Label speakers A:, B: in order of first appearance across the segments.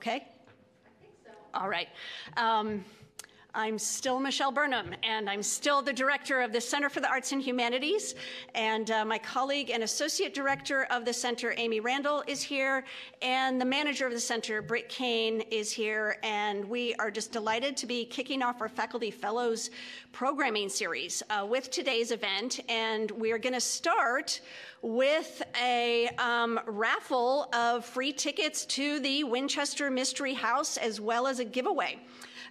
A: Okay? I think so. All right. Um, I'm still Michelle Burnham, and I'm still the director of the Center for the Arts and Humanities. And uh, my colleague and associate director of the center, Amy Randall, is here, and the manager of the center, Britt Kane, is here. And we are just delighted to be kicking off our Faculty Fellows programming series uh, with today's event. And we are going to start with a um, raffle of free tickets to the Winchester Mystery House, as well as a giveaway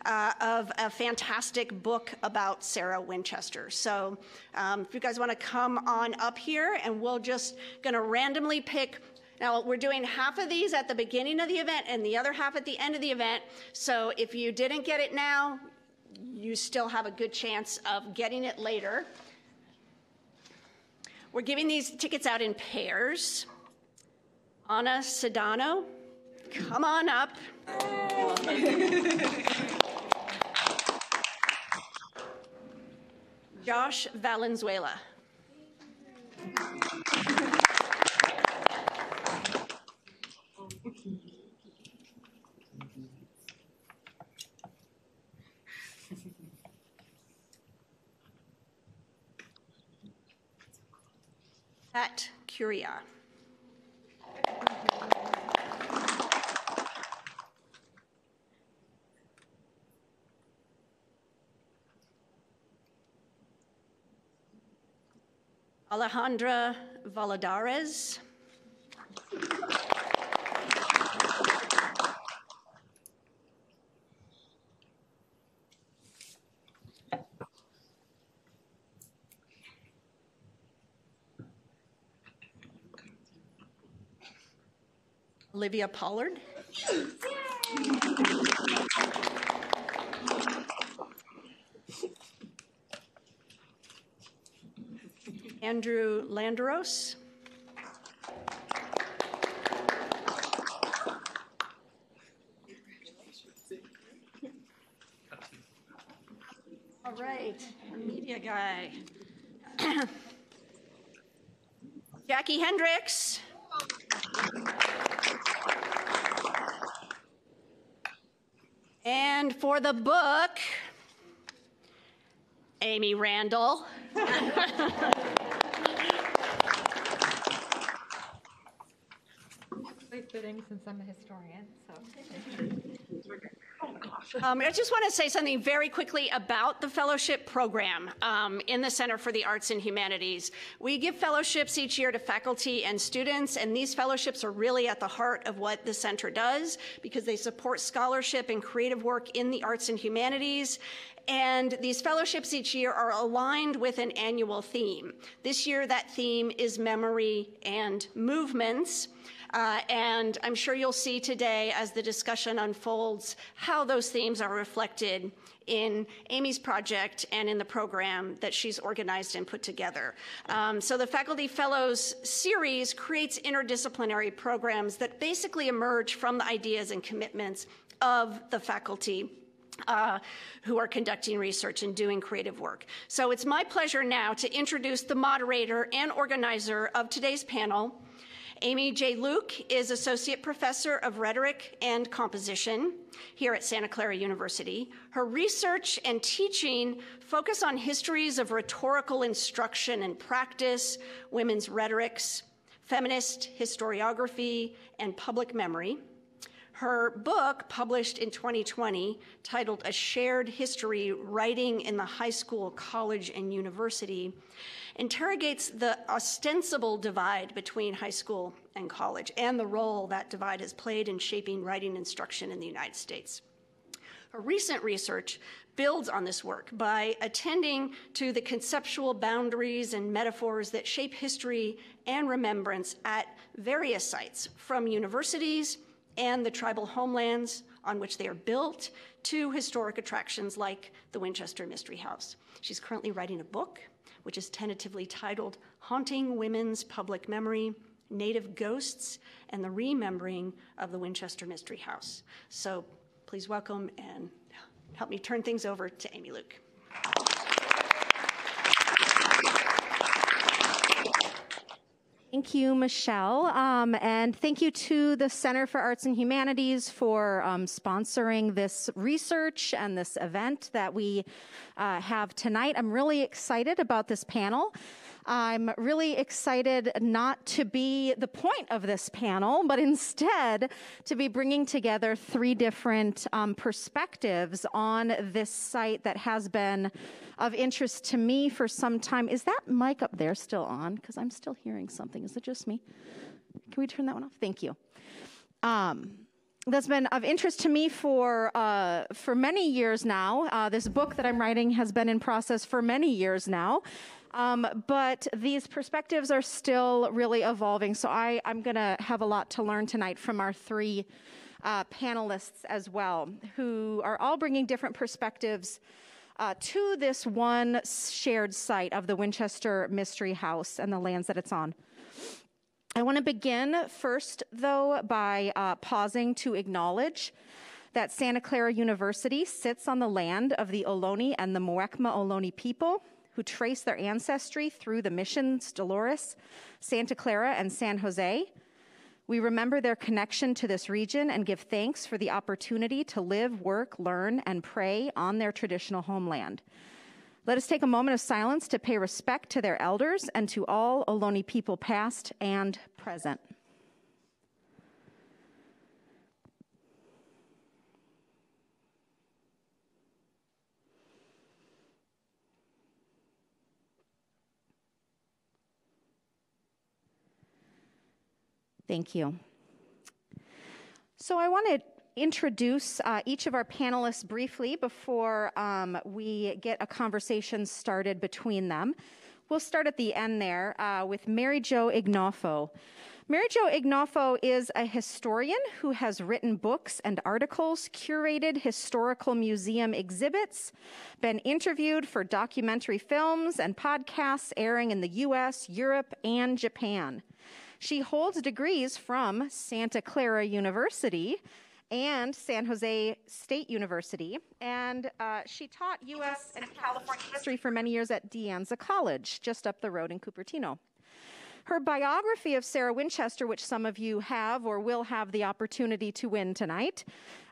A: uh, of a fantastic book about Sarah Winchester. So um, if you guys want to come on up here, and we'll just going to randomly pick now, we're doing half of these at the beginning of the event and the other half at the end of the event. So if you didn't get it now, you still have a good chance of getting it later. We're giving these tickets out in pairs. Anna Sedano, come on up. Josh Valenzuela. Pat Curia. Alejandra Valadares. Olivia Pollard. Andrew Landeros. All right, media guy. Jackie Hendricks. And for the book, Amy Randall.
B: fitting since I'm a historian, so.
A: Um, I just want to say something very quickly about the fellowship program um, in the Center for the Arts and Humanities. We give fellowships each year to faculty and students, and these fellowships are really at the heart of what the center does because they support scholarship and creative work in the arts and humanities. And these fellowships each year are aligned with an annual theme. This year, that theme is memory and movements. Uh, and I'm sure you'll see today as the discussion unfolds how those themes are reflected in Amy's project and in the program that she's organized and put together. Um, so the Faculty Fellows series creates interdisciplinary programs that basically emerge from the ideas and commitments of the faculty uh, who are conducting research and doing creative work. So it's my pleasure now to introduce the moderator and organizer of today's panel, Amy J. Lueck is Associate Professor of Rhetoric and Composition here at Santa Clara University. Her research and teaching focus on histories of rhetorical instruction and practice, women's rhetorics, feminist historiography, and public memory. Her book, published in 2020, titled A Shared History Writing in the High School, College, and University, interrogates the ostensible divide between high school and college and the role that divide has played in shaping writing instruction in the United States. Her recent research builds on this work by attending to the conceptual boundaries and metaphors that shape history and remembrance at various sites, from universities and the tribal homelands on which they are built to historic attractions like the Winchester Mystery House. She's currently writing a book which is tentatively titled Haunting Women's Public Memory Native Ghosts and the Remembering of the Winchester Mystery House. So please welcome and help me turn things over to Amy Lueck.
C: Thank you, Michelle. Um, and thank you to the Center for Arts and Humanities for um, sponsoring this research and this event that we uh, have tonight. I'm really excited about this panel. I'm really excited not to be the point of this panel, but instead to be bringing together three different um, perspectives on this site that has been of interest to me for some time. Is that mic up there still on? Because I'm still hearing something. Is it just me? Can we turn that one off? Thank you. Um, that's been of interest to me for uh, for many years now. Uh, this book that I'm writing has been in process for many years now, um, but these perspectives are still really evolving. So I, I'm going to have a lot to learn tonight from our three uh, panelists as well, who are all bringing different perspectives. Uh, to this one shared site of the Winchester Mystery House and the lands that it's on. I want to begin first, though, by uh, pausing to acknowledge that Santa Clara University sits on the land of the Ohlone and the Muwekma Ohlone people who trace their ancestry through the missions Dolores, Santa Clara, and San Jose. We remember their connection to this region and give thanks for the opportunity to live, work, learn, and pray on their traditional homeland. Let us take a moment of silence to pay respect to their elders and to all Ohlone people past and present. Thank you. So I want to introduce uh, each of our panelists briefly before um, we get a conversation started between them. We'll start at the end there uh, with Mary Jo Ignoffo. Mary Jo Ignoffo is a historian who has written books and articles, curated historical museum exhibits, been interviewed for documentary films and podcasts airing in the US, Europe, and Japan. She holds degrees from Santa Clara University and San Jose State University. And uh, she taught U.S. and California history for many years at De Anza College, just up the road in Cupertino. Her biography of Sarah Winchester, which some of you have or will have the opportunity to win tonight,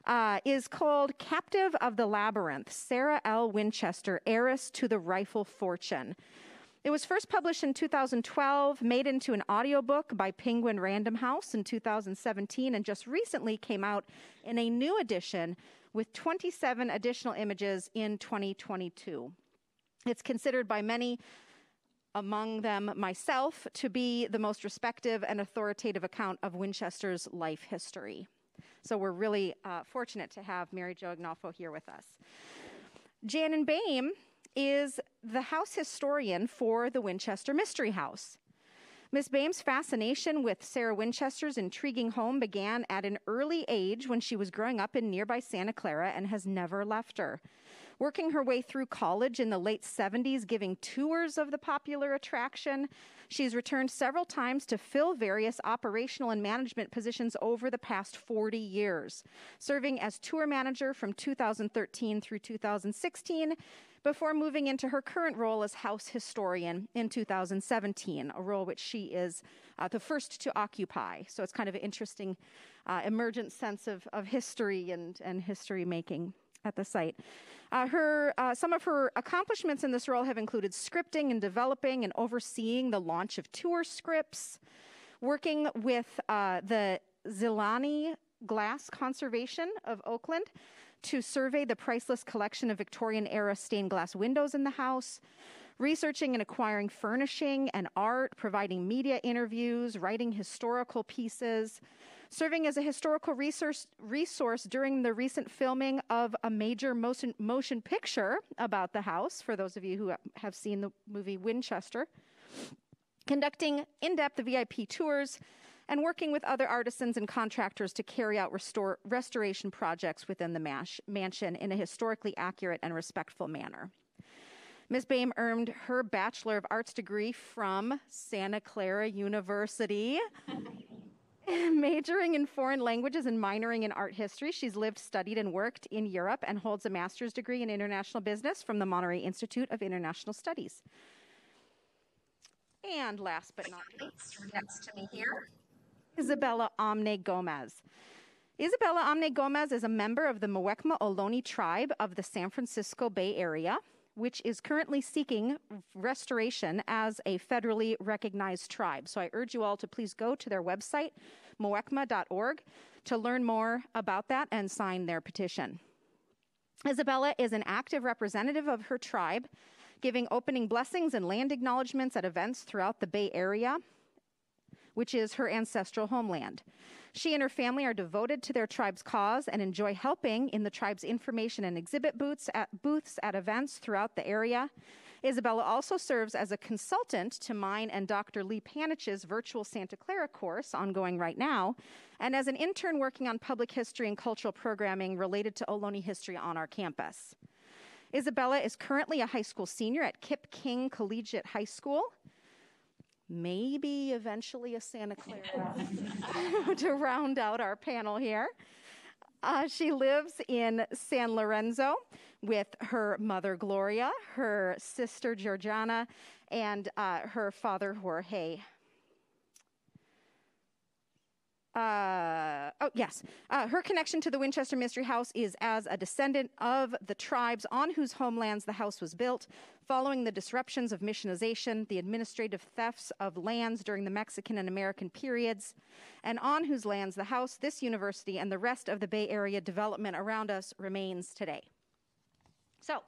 C: uh, is called Captive of the Labyrinth Sarah L. Winchester, Heiress to the Rifle Fortune. It was first published in 2012, made into an audiobook by Penguin Random House in 2017, and just recently came out in a new edition with 27 additional images in 2022. It's considered by many, among them myself, to be the most respective and authoritative account of Winchester's life history. So we're really uh, fortunate to have Mary Jo Ignoffo here with us. Janan Boehme is the house historian for the Winchester Mystery House. Miss Boehme's fascination with Sarah Winchester's intriguing home began at an early age when she was growing up in nearby Santa Clara and has never left her. Working her way through college in the late 70s, giving tours of the popular attraction, she's returned several times to fill various operational and management positions over the past 40 years, serving as tour manager from 2013 through 2016 before moving into her current role as house historian in 2017, a role which she is uh, the first to occupy. So it's kind of an interesting uh, emergent sense of, of history and, and history making at the site. Uh, her, uh, some of her accomplishments in this role have included scripting and developing and overseeing the launch of tour scripts, working with uh, the Zilani Glass Conservation of Oakland to survey the priceless collection of Victorian era stained glass windows in the house, researching and acquiring furnishing and art, providing media interviews, writing historical pieces, serving as a historical resource, resource during the recent filming of a major motion, motion picture about the house, for those of you who have seen the movie Winchester, conducting in depth VIP tours and working with other artisans and contractors to carry out restore, restoration projects within the mash, mansion in a historically accurate and respectful manner. Ms. Boehme earned her Bachelor of Arts degree from Santa Clara University. Majoring in foreign languages and minoring in art history, she's lived, studied, and worked in Europe and holds a master's degree in international business from the Monterey Institute of International Studies. And last but not least, next to me here, Isabella Omne Gomez. Isabella Omne Gomez is a member of the Muwekma Ohlone tribe of the San Francisco Bay Area, which is currently seeking restoration as a federally recognized tribe. So I urge you all to please go to their website, muwekma.org, to learn more about that and sign their petition. Isabella is an active representative of her tribe, giving opening blessings and land acknowledgments at events throughout the Bay Area, which is her ancestral homeland. She and her family are devoted to their tribe's cause and enjoy helping in the tribe's information and exhibit booths at, booths at events throughout the area. Isabella also serves as a consultant to mine and Dr. Lee Panich's virtual Santa Clara course, ongoing right now, and as an intern working on public history and cultural programming related to Ohlone history on our campus. Isabella is currently a high school senior at KIPP King Collegiate High School maybe eventually a Santa Clara to round out our panel here. Uh, she lives in San Lorenzo with her mother Gloria, her sister Georgiana, and uh, her father Jorge. Uh, oh, yes. Uh, her connection to the Winchester Mystery House is as a descendant of the tribes on whose homelands the house was built, following the disruptions of missionization, the administrative thefts of lands during the Mexican and American periods, and on whose lands the house, this university, and the rest of the Bay Area development around us remains today. So,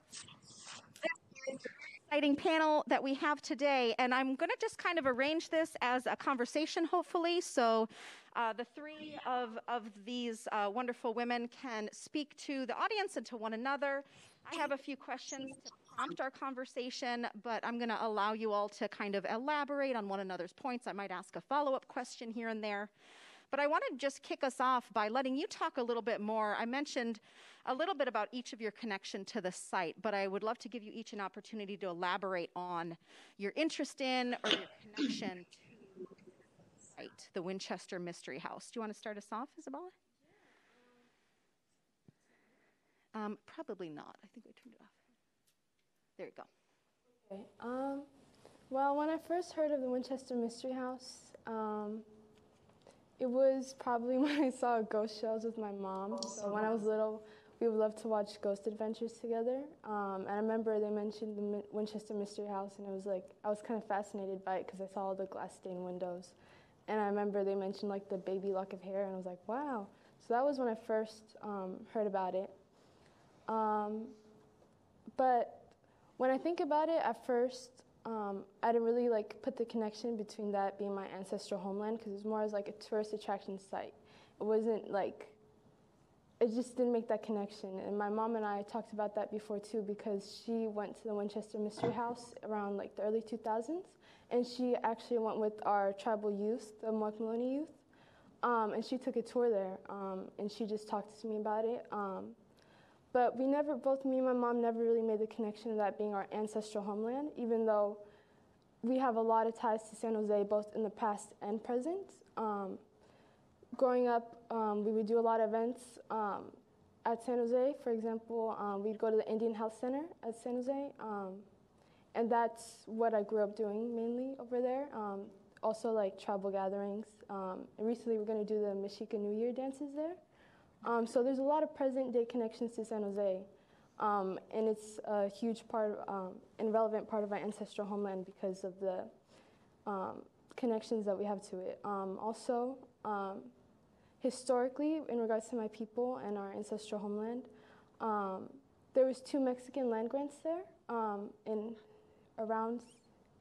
C: exciting panel that we have today, and I'm going to just kind of arrange this as a conversation, hopefully. So, uh, the three of, of these uh, wonderful women can speak to the audience and to one another. I have a few questions to prompt our conversation, but I'm going to allow you all to kind of elaborate on one another's points. I might ask a follow up question here and there. But I want to just kick us off by letting you talk a little bit more. I mentioned a little bit about each of your connection to the site, but I would love to give you each an opportunity to elaborate on your interest in or your connection to the site, the Winchester Mystery House. Do you want to start us off, Isabella? Um, probably not. I think we turned it off. There you go.
D: Okay. Um, well, when I first heard of the Winchester Mystery House, um, it was probably when I saw ghost shows with my mom. So when I was little, we would love to watch Ghost Adventures together. Um, and I remember they mentioned the Winchester Mystery House, and it was like I was kind of fascinated by it because I saw all the glass stained windows. And I remember they mentioned like the baby lock of hair, and I was like, wow. So that was when I first um, heard about it. Um, but when I think about it, at first, um, I didn't really like put the connection between that being my ancestral homeland because it was more as like a tourist attraction site. It wasn't like it just didn't make that connection. And my mom and I talked about that before too because she went to the Winchester Mystery House around like the early 2000s and she actually went with our tribal youth, the Muwekma youth, um, and she took a tour there, um, and she just talked to me about it. Um, but we never, both me and my mom, never really made the connection of that being our ancestral homeland, even though we have a lot of ties to San Jose, both in the past and present. Um, growing up, um, we would do a lot of events um, at San Jose. For example, we'd go to the Indian Health Center at San Jose and that's what I grew up doing mainly over there. Um, also, like tribal gatherings. Um, and recently, we're going to do the Mexica New Year dances there. Um, so there's a lot of present day connections to San Jose. Um, and it's a huge part um, and relevant part of our ancestral homeland because of the um, connections that we have to it. also, historically, in regards to my people and our ancestral homeland, there was two Mexican land grants there in around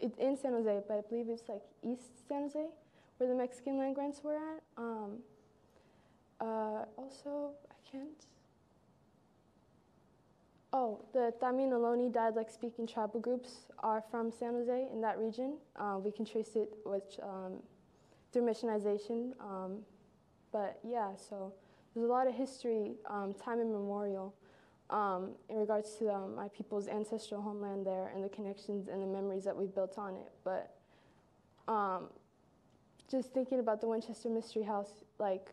D: in San Jose, but I believe it's like East San Jose, where the Mexican land grants were at. Uh, also, I can't. Oh, the Tamien Ohlone dialect speaking tribal groups are from San Jose in that region. Uh, we can trace it with, um, through missionization. Um, but yeah, so there's a lot of history, um, time immemorial um, in regards to um, my people's ancestral homeland there and the connections and the memories that we've built on it. But um, just thinking about the Winchester Mystery House, like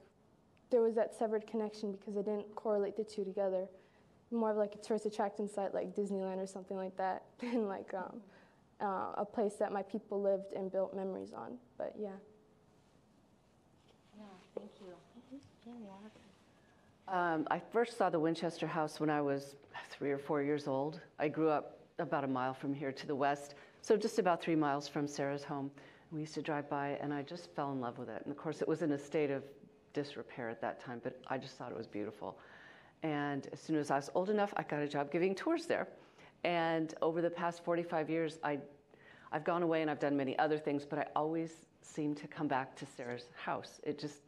D: there was that severed connection because I didn't correlate the two together. More of like a tourist attraction site like Disneyland or something like that than like um, uh, a place that my people lived and built memories on. But yeah.
C: Thank you.
E: Um, I first saw the Winchester House when I was three or four years old. I grew up about a mile from here to the west, so just about three miles from Sarah's home. We used to drive by, and I just fell in love with it. And of course, it was in a state of disrepair at that time, but I just thought it was beautiful. And as soon as I was old enough, I got a job giving tours there. And over the past 45 years, I, I've gone away and I've done many other things, but I always seem to come back to Sarah's house. It just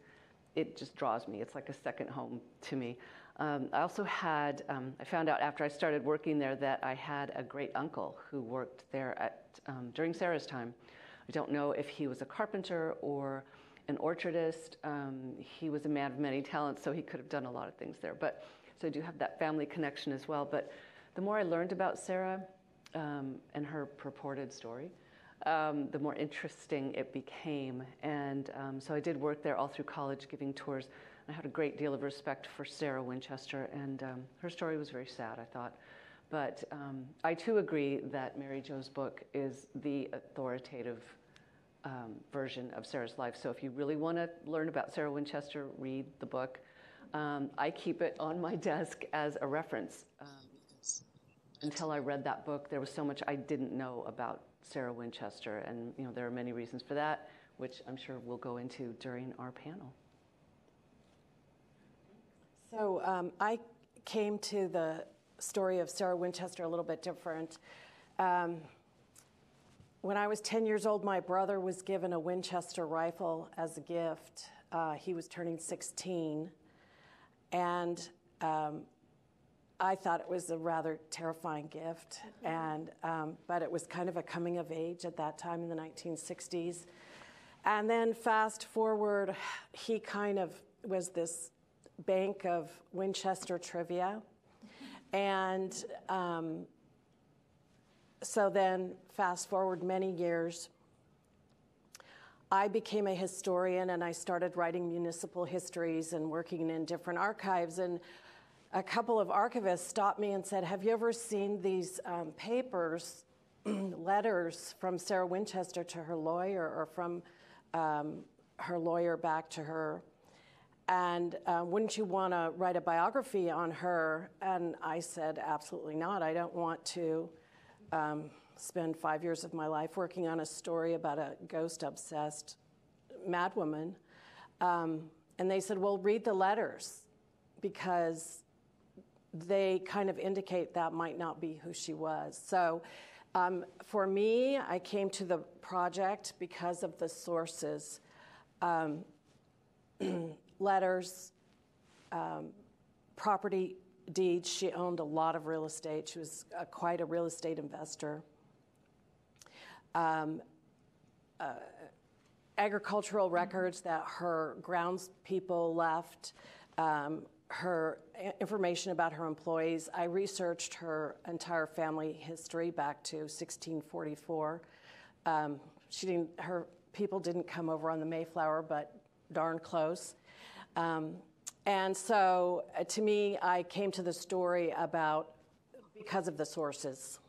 E: it just draws me. It's like a second home to me. Um, I also had, um, I found out after I started working there that I had a great uncle who worked there at, um, during Sarah's time. I don't know if he was a carpenter or an orchardist. Um, he was a man of many talents, so he could have done a lot of things there. But so I do have that family connection as well. But the more I learned about Sarah um, and her purported story, um, the more interesting it became. And um, so I did work there all through college, giving tours. I had a great deal of respect for Sarah Winchester, and um, her story was very sad, I thought. But um, I too agree that Mary Jo's book is the authoritative um, version of Sarah's life. So if you really want to learn about Sarah Winchester, read the book. Um, I keep it on my desk as a reference. until I read that book, there was so much I didn't know about Sarah Winchester. And you know, there are many reasons for that, which I'm sure we'll go into during our panel.
F: So um, I came to the story of Sarah Winchester a little bit different. Um, when I was 10 years old, my brother was given a Winchester rifle as a gift. Uh, he was turning 16. And um, I thought it was a rather terrifying gift, mm-hmm. and um, but it was kind of a coming of age at that time in the 1960s. And then fast forward, he kind of was this bank of Winchester trivia, and um, so then fast forward many years. I became a historian and I started writing municipal histories and working in different archives. And a couple of archivists stopped me and said, Have you ever seen these um, papers, letters from Sarah Winchester to her lawyer or from um, her lawyer back to her? And uh, wouldn't you want to write a biography on her? And I said, Absolutely not. I don't want to um, spend five years of my life working on a story about a ghost obsessed madwoman. Um, and they said, Well, read the letters because they kind of indicate that might not be who she was. So um, for me, I came to the project because of the sources um, letters, um, property deeds. She owned a lot of real estate, she was uh, quite a real estate investor. Um, uh, agricultural records that her grounds people left, um, her information about her employees. I researched her entire family history back to 1644. Um, she didn't, her people didn't come over on the Mayflower, but darn close. Um, and so uh, to me, I came to the story about because of the sources.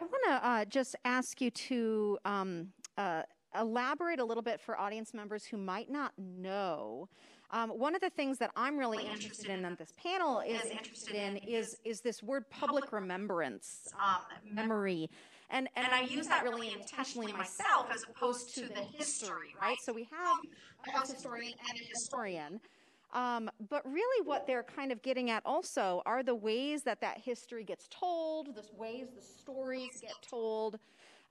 C: I want to uh, just ask you to um, uh, elaborate a little bit for audience members who might not know um, one of the things that I'm really interested in and this panel is interested in is, is this word public remembrance, um, memory. And, and I use that really intentionally myself as opposed to the history, right? So we have a house historian and a historian. Um, but really, what they're kind of getting at also are the ways that that history gets told, the ways the stories get told,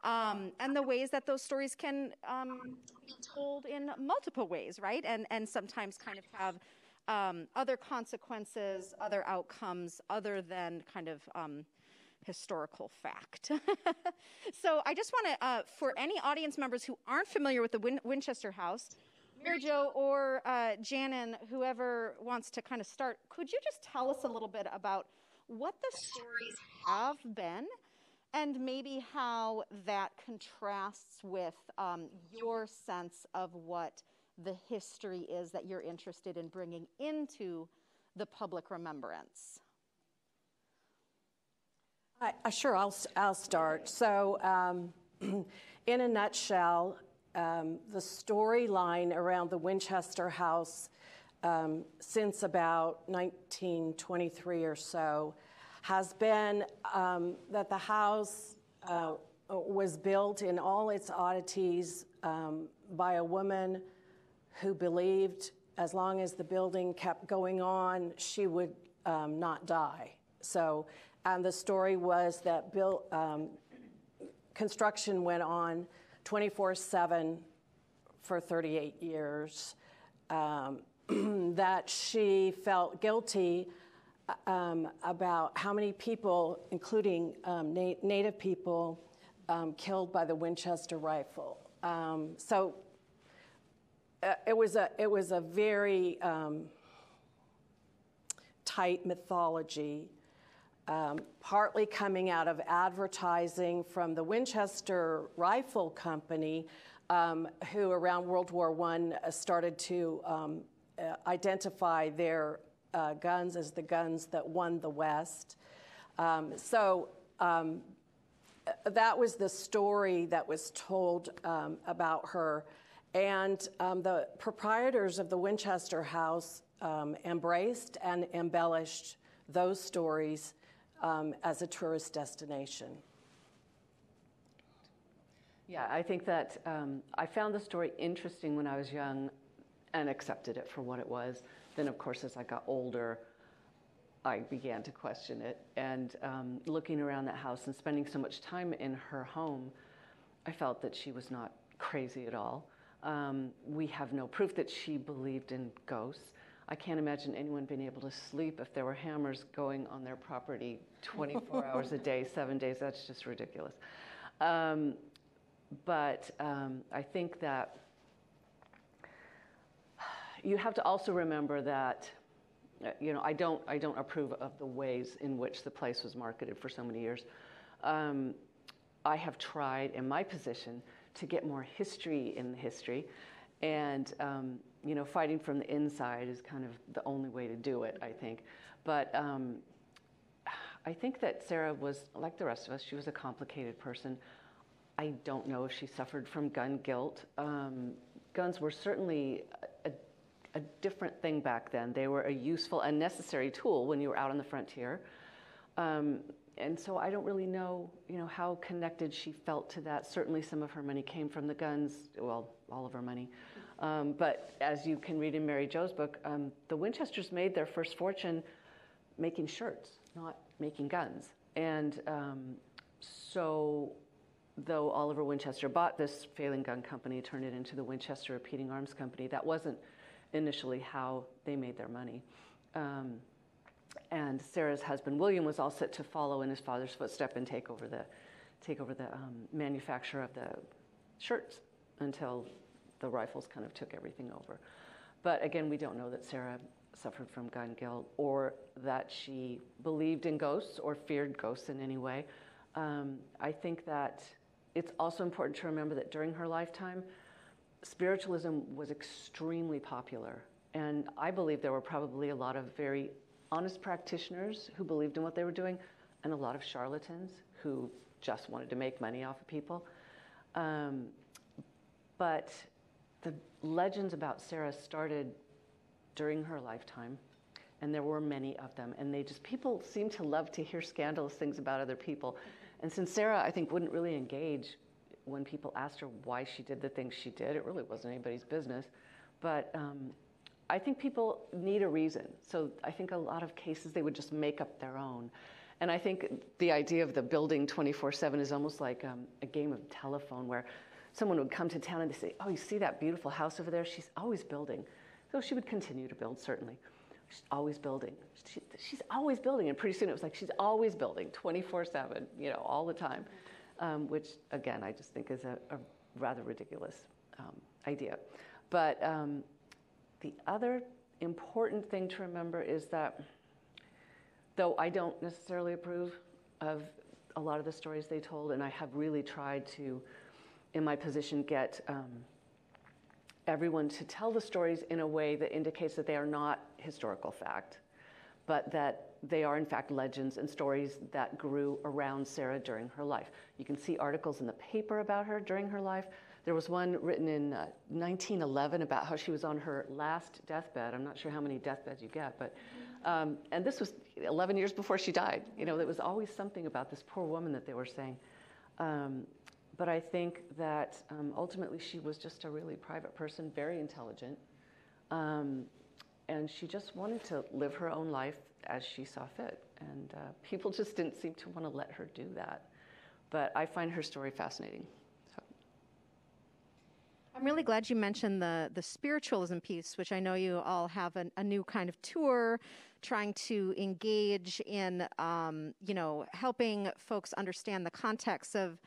C: um, and the ways that those stories can um, be told in multiple ways, right? And and sometimes kind of have um, other consequences, other outcomes, other than kind of um, historical fact. so I just want to, uh, for any audience members who aren't familiar with the Win- Winchester House. Mary Jo or uh, Janan, whoever wants to kind of start, could you just tell us a little bit about what the stories have been and maybe how that contrasts with um, your sense of what the history is that you're interested in bringing into the public remembrance.
F: I, sure, I'll, I'll start. So, um, in a nutshell, um, the storyline around the Winchester House um, since about 1923 or so has been um, that the house uh, was built in all its oddities um, by a woman who believed as long as the building kept going on, she would um, not die. So, and the story was that um, construction went on 24 7 for 38 years, um, that she felt guilty um, about how many people, including um, na- Native people, um, killed by the Winchester rifle. Um, so uh, it was a it was a very tight mythology, um, partly coming out of advertising from the Winchester Rifle Company, um, who around World War One uh, started to um, uh, identify their uh, guns as the guns that won the West. Um, so um, that was the story that was told um, about her. And the proprietors of the Winchester House embraced and embellished those stories um, as a tourist destination.
E: Yeah, I think that um, I found the story interesting when I was young and accepted it for what it was. Then, of course, as I got older, I began to question it. And um, looking around that house and spending so much time in her home, I felt that she was not crazy at all. Um, we have no proof that she believed in ghosts. I can't imagine anyone being able to sleep if there were hammers going on their property 24 hours a day, seven days. That's just ridiculous. Um, but um, I think that you have to also remember that uh, you know I don't I don't approve of the ways in which the place was marketed for so many years. Um, I have tried in my position to get more history in the history, and um, you know fighting from the inside is kind of the only way to do it. I think, but. Um, I think that Sarah was like the rest of us. She was a complicated person. I don't know if she suffered from gun guilt. Um, guns were certainly a, a, different thing back then. They were a useful and necessary tool when you were out on the frontier. Um, and so I don't really know, you know, how connected she felt to that. Certainly, some of her money came from the guns. Well, all of her money. Um, but as you can read in Mary Jo's book, um, the Winchesters made their first fortune making shirts, not making guns. And um, so though Oliver Winchester bought this failing gun company, turned it into the Winchester Repeating Arms Company, that wasn't initially how they made their money. Um, and Sarah's husband William was all set to follow in his father's footstep and take over the take over the um, manufacture of the shirts until the rifles kind of took everything over. But again, we don't know that Sarah suffered from gun guilt or that she believed in ghosts or feared ghosts in any way. Um, I think that it's also important to remember that during her lifetime, spiritualism was extremely popular. And I believe there were probably a lot of very honest practitioners who believed in what they were doing, and a lot of charlatans who just wanted to make money off of people. Um, but the legends about Sarah started during her lifetime, and there were many of them. And they just, people seem to love to hear scandalous things about other people. And since Sarah, I think, wouldn't really engage when people asked her why she did the things she did, it really wasn't anybody's business. But um, I think people need a reason. So I think a lot of cases they would just make up their own. And I think the idea of the building 24 7 is almost like um, a game of telephone where someone would come to town and they say, Oh, you see that beautiful house over there? She's always building. So she would continue to build, certainly. She's always building. She, she's always building. And pretty soon it was like she's always building 24 7, you know, all the time, um, which, again, I just think is a, a rather ridiculous um, idea. But um, the other important thing to remember is that though I don't necessarily approve of a lot of the stories they told, and I have really tried to, in my position, get um, everyone to tell the stories in a way that indicates that they are not historical fact, but that they are, in fact, legends and stories that grew around Sarah during her life. You can see articles in the paper about her during her life. There was one written in uh, 1911 about how she was on her last deathbed. I'm not sure how many deathbeds you get, but um, and this was 11 years before she died. You know, there was always something about this poor woman that they were saying. Um, but I think that um, ultimately she was just a really private person, very intelligent, um, and she just wanted to live her own life as she saw fit. And uh, people just didn't seem to want to let her do that. But I find her story fascinating.
C: I'm really glad you mentioned the the spiritualism piece, which I know you all have an, a new kind of tour, trying to engage in, um, you know, helping folks understand the context of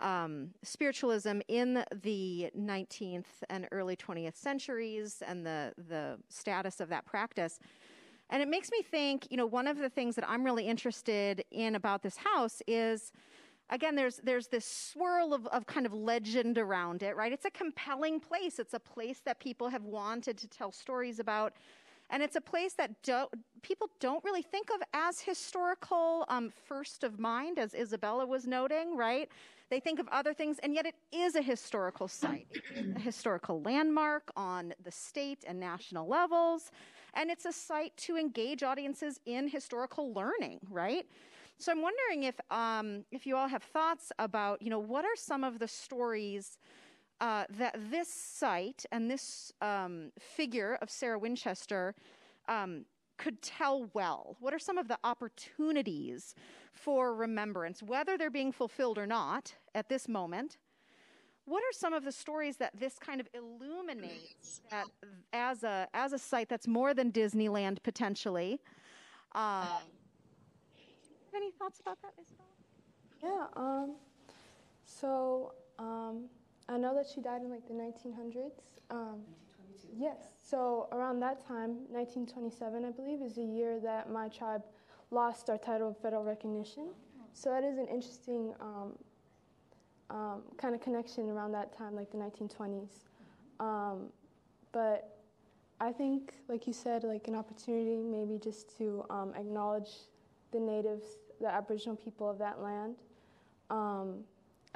C: um, spiritualism in the 19th and early 20th centuries and the the status of that practice. And it makes me think, you know, one of the things that I'm really interested in about this house is again there's there's this swirl of, of kind of legend around it right? It's a compelling place. It's a place that people have wanted to tell stories about. And it's a place that do, people don't really think of as historical um, first of mind as isabella was noting right they think of other things and yet it is a historical site a historical landmark on the state and national levels and it's a site to engage audiences in historical learning right? So I'm wondering if um, if you all have thoughts about you know what are some of the stories uh, that this site and this um, figure of Sarah Winchester um, could tell well. What are some of the opportunities for remembrance, whether they're being fulfilled or not at this moment? What are some of the stories that this kind of illuminates that as a as a site that's more than Disneyland potentially? Um, have any thoughts about that, Isabel?
D: Yeah. Um, so um, I know that she died in like the 1900s. Um, yes. So around that time, 1927, I believe, is the year that my tribe lost our title of federal recognition. So that is an interesting um, um, kind of connection around that time, like the 1920s. Um, but I think, like you said, like an opportunity maybe just to um, acknowledge the natives the Aboriginal people of that land. Um,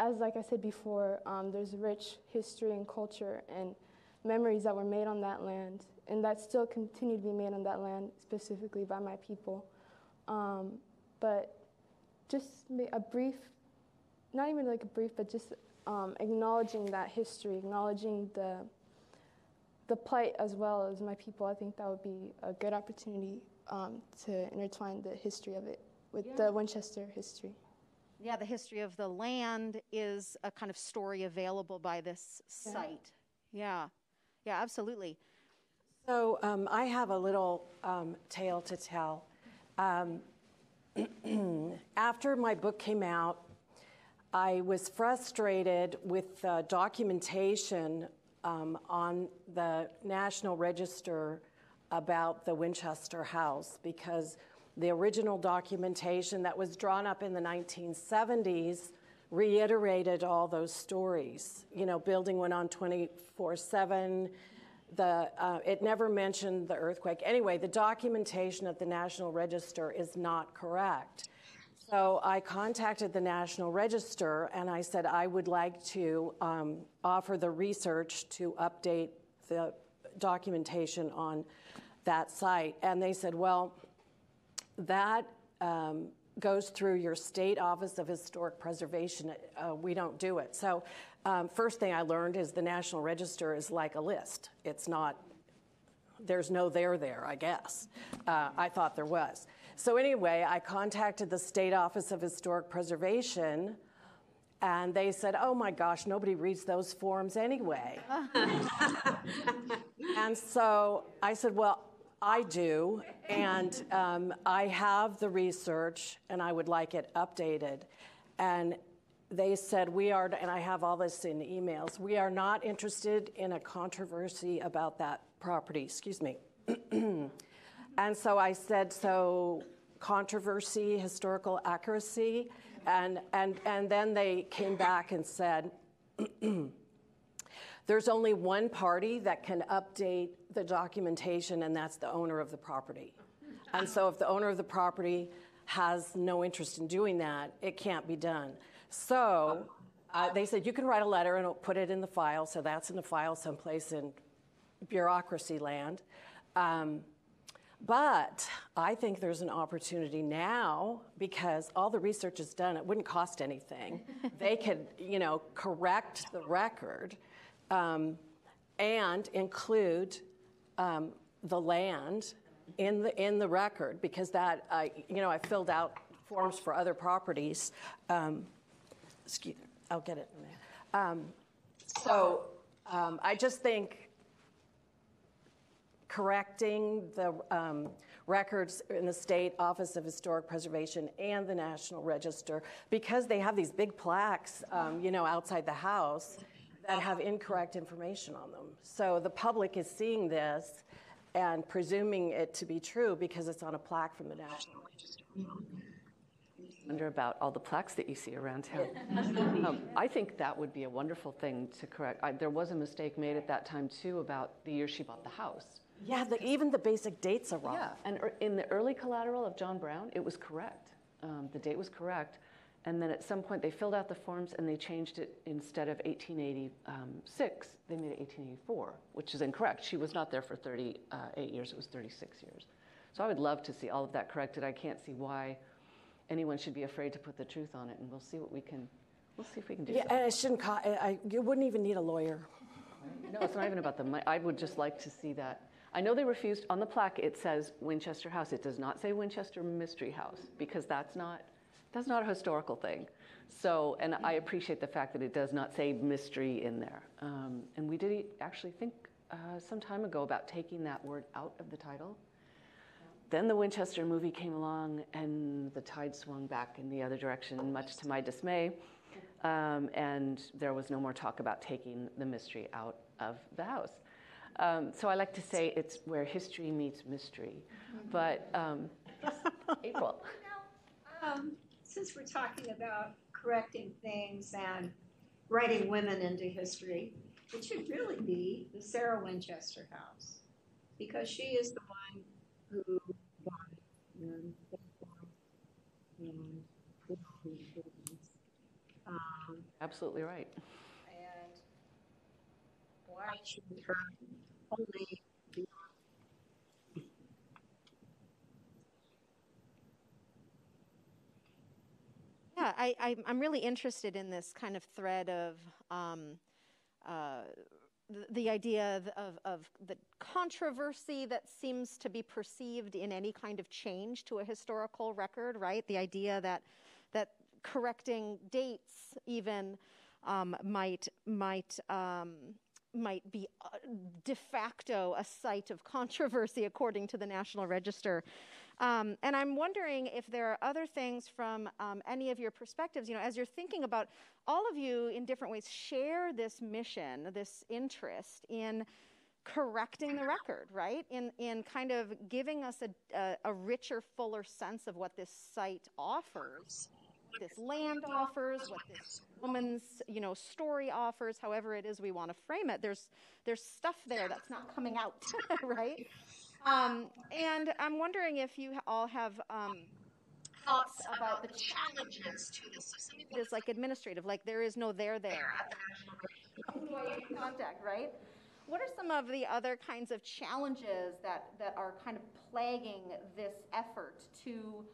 D: as like I said before, um, there's rich history and culture and memories that were made on that land, and that still continue to be made on that land, specifically by my people. Um, but just a brief, not even like a brief, but just um, acknowledging that history, acknowledging the the plight as well as my people. I think that would be a good opportunity um, to intertwine the history of it with yeah. the Winchester history.
C: Yeah, the history of the land is a kind of story available by this yeah. site. Yeah, yeah, absolutely.
F: So um, I have a little um, tale to tell. Um, after my book came out, I was frustrated with the documentation um, on the National Register about the Winchester House because the original documentation that was drawn up in the 1970s reiterated all those stories. You know, building went on 24 7. The, uh, it never mentioned the earthquake. Anyway, the documentation at the National Register is not correct. So I contacted the National Register and I said I would like to um, offer the research to update the documentation on that site. And they said, well, that um, goes through your state office of historic preservation. Uh, we don't do it. So, um, first thing I learned is the National Register is like a list. It's not. There's no there there. I guess. Uh, I thought there was. So anyway, I contacted the state office of historic preservation. And they said, Oh my gosh, nobody reads those forms anyway. and so I said, Well, I do, and um, I have the research, and I would like it updated. And they said, We are, and I have all this in emails, we are not interested in a controversy about that property. Excuse me. and so I said, So, controversy, historical accuracy. And, and, and then they came back and said, There's only one party that can update the documentation, and that's the owner of the property. And so if the owner of the property has no interest in doing that, it can't be done. So uh, they said, you can write a letter and put it in the file. So that's in the file someplace in bureaucracy land. Um, but I think there's an opportunity now because all the research is done. It wouldn't cost anything. they could, you know, correct the record um, and include um, the land in the in the record because that I, you know, I filled out forms for other properties. Um, excuse, I'll get it. Um, so um, I just think correcting the um, records in the State Office of Historic Preservation and the National Register because they have these big plaques, um, you know, outside the house that have incorrect information on them. So the public is seeing this and presuming it to be true because it's on a plaque from the National Register.
E: Wonder about all the plaques that you see around town. um, I think that would be a wonderful thing to correct. I, there was a mistake made at that time too about the year she bought the house.
F: Yeah, the, even the basic dates are wrong.
E: Yeah, and er- in the early collateral of John Brown, it was correct. Um, the date was correct. And then at some point, they filled out the forms and they changed it instead of 1886, they made it 1884, which is incorrect. She was not there for 38 years, it was 36 years. So I would love to see all of that corrected. I can't see why anyone should be afraid to put the truth on it, and we'll see what we can. We'll see if we can do
F: Yeah,
E: something.
F: and it shouldn't I, I- you wouldn't even need a lawyer.
E: No, it's not even about the money. I would just like to see that. I know they refused, on the plaque, it says Winchester House. It does not say Winchester Mystery House because that's not, that's not a historical thing. So, and I appreciate the fact that it does not say mystery in there. Um, and we did actually think uh, some time ago about taking that word out of the title. Then the Winchester movie came along and the tide swung back in the other direction, much to my dismay. Um, and there was no more talk about taking the mystery out of the house. Um, so I like to say it's where history meets mystery. But um, April.
G: Um, since we're talking about correcting things and writing women into history, it should really be the Sarah Winchester House because she is the one who bought it and and did all these things. Um,
E: Absolutely right.
G: and why should her only be
C: Yeah, I, I'm really interested in this kind of thread of um, uh, the, idea of, of, of the controversy that seems to be perceived in any kind of change to a historical record, right? The idea that that correcting dates even um, might might um, might be uh, de facto a site of controversy according to the National Register. Um, and I'm wondering if there are other things from um, any of your perspectives, you know, as you're thinking about all of you in different ways share this mission, this interest in correcting the record, right? In, in kind of giving us a, a, a richer, fuller sense of what this site offers, this land offers, what this woman's, you know, story offers, however it is we want to frame it. There's, there's stuff there that's not coming out, right? Um, and I'm wondering if you all have um, thoughts about the challenges to this. So it is like administrative, like there is no there there. Who do I get in contact, right? What are some of the other kinds of challenges that, that are kind of plaguing this effort to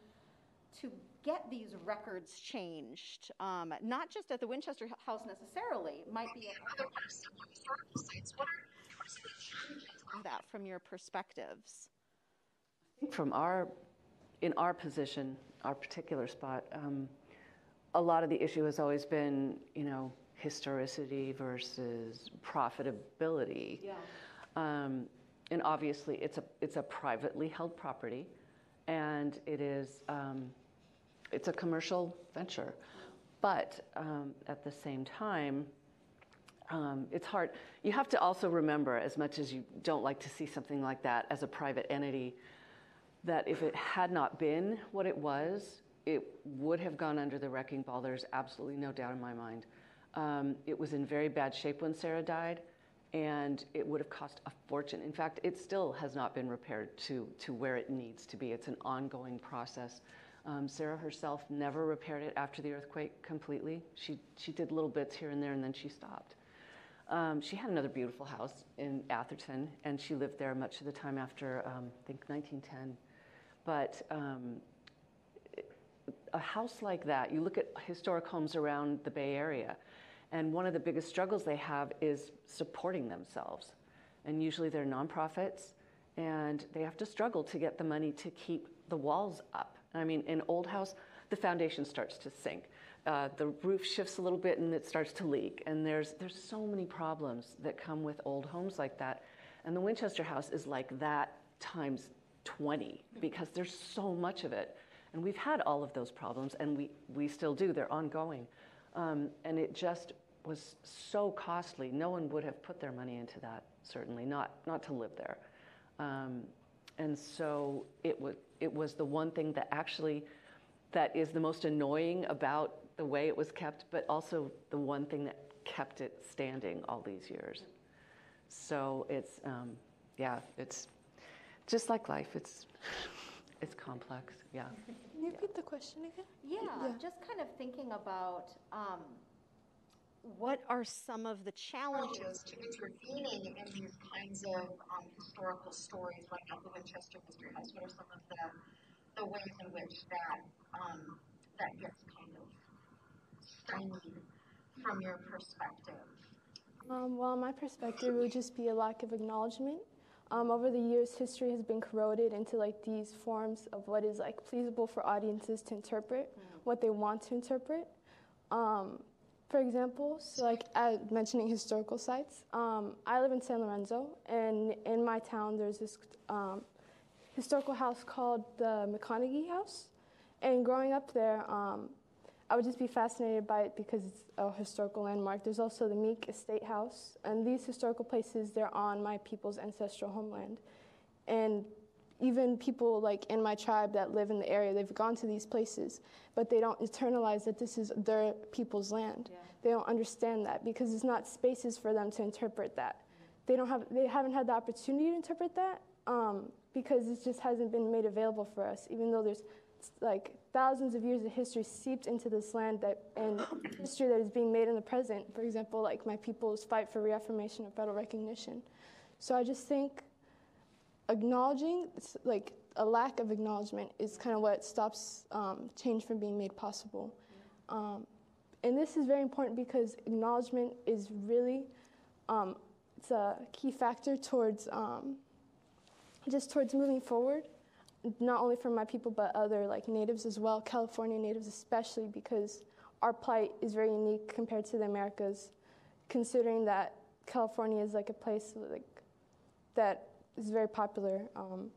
C: to get these records changed, um, not just at the Winchester House necessarily, might be at other historical sites. What are, what are some of the challenges that from your perspectives?
E: I think from our, in our position, our particular spot, um, a lot of the issue has always been, you know, historicity versus profitability.
C: Yeah.
E: Um, and obviously, it's a it's a privately held property, and it is um, it's a commercial venture, but um, at the same time, um, it's hard. You have to also remember, as much as you don't like to see something like that as a private entity, that if it had not been what it was, it would have gone under the wrecking ball. There's absolutely no doubt in my mind. Um, it was in very bad shape when Sarah died, and it would have cost a fortune. In fact, it still has not been repaired to, to where it needs to be. It's an ongoing process. Um, Sarah herself never repaired it after the earthquake completely. She, she did little bits here and there, and then she stopped. Um, she had another beautiful house in Atherton, and she lived there much of the time after, um, I think, 1910. But um, a house like that, you look at historic homes around the Bay Area, and one of the biggest struggles they have is supporting themselves. And usually they're nonprofits, and they have to struggle to get the money to keep the walls up. I mean, in old house, the foundation starts to sink. Uh, the roof shifts a little bit and it starts to leak. And there's, there's so many problems that come with old homes like that. And the Winchester House is like that times 20 because there's so much of it. And we've had all of those problems and we, we still do, they're ongoing. Um, and it just was so costly. No one would have put their money into that, certainly, not, not to live there. Um, and so it, w- it was the one thing that actually that is the most annoying about the way it was kept, but also the one thing that kept it standing all these years. So it's, um, yeah, it's just like life. It's, it's complex. Yeah.
D: Can you repeat the question again?
C: Yeah, just kind of thinking about um, what are some of the challenges?
H: challenges to intervening in these kinds of um, historical stories like at the Winchester Mystery House? What are some of the, the ways in which that um, that gets from your perspective?
D: Um, well, my perspective would just be a lack of acknowledgement. Um, over the years, history has been corroded into like these forms of what is like pleasable for audiences to interpret, what they want to interpret. Um, for example, so like uh, mentioning historical sites, um, I live in San Lorenzo, and in my town there's this um, historical house called the McConaghy House. And growing up there, um, I would just be fascinated by it because it's a historical landmark. There's also the Meek Estate House, and these historical places they're on my people's ancestral homeland, and even people like in my tribe that live in the area, they've gone to these places, but they don't internalize that this is their people's land. They don't understand that because it's not spaces for them to interpret that. They don't have, they haven't had the opportunity to interpret that um, because it just hasn't been made available for us. Even though there's like thousands of years of history seeped into this land that and history that is being made in the present. For example, like my people's fight for reaffirmation of federal recognition. So I just think acknowledging, like a lack of acknowledgement, is kind of what stops um, change from being made possible. Um, and this is very important because acknowledgement is really um, it's a key factor towards um, just towards moving forward not only for my people but other like natives as well california natives especially because our plight is very unique compared to the americas considering that california is like a place like that is very popular. Um,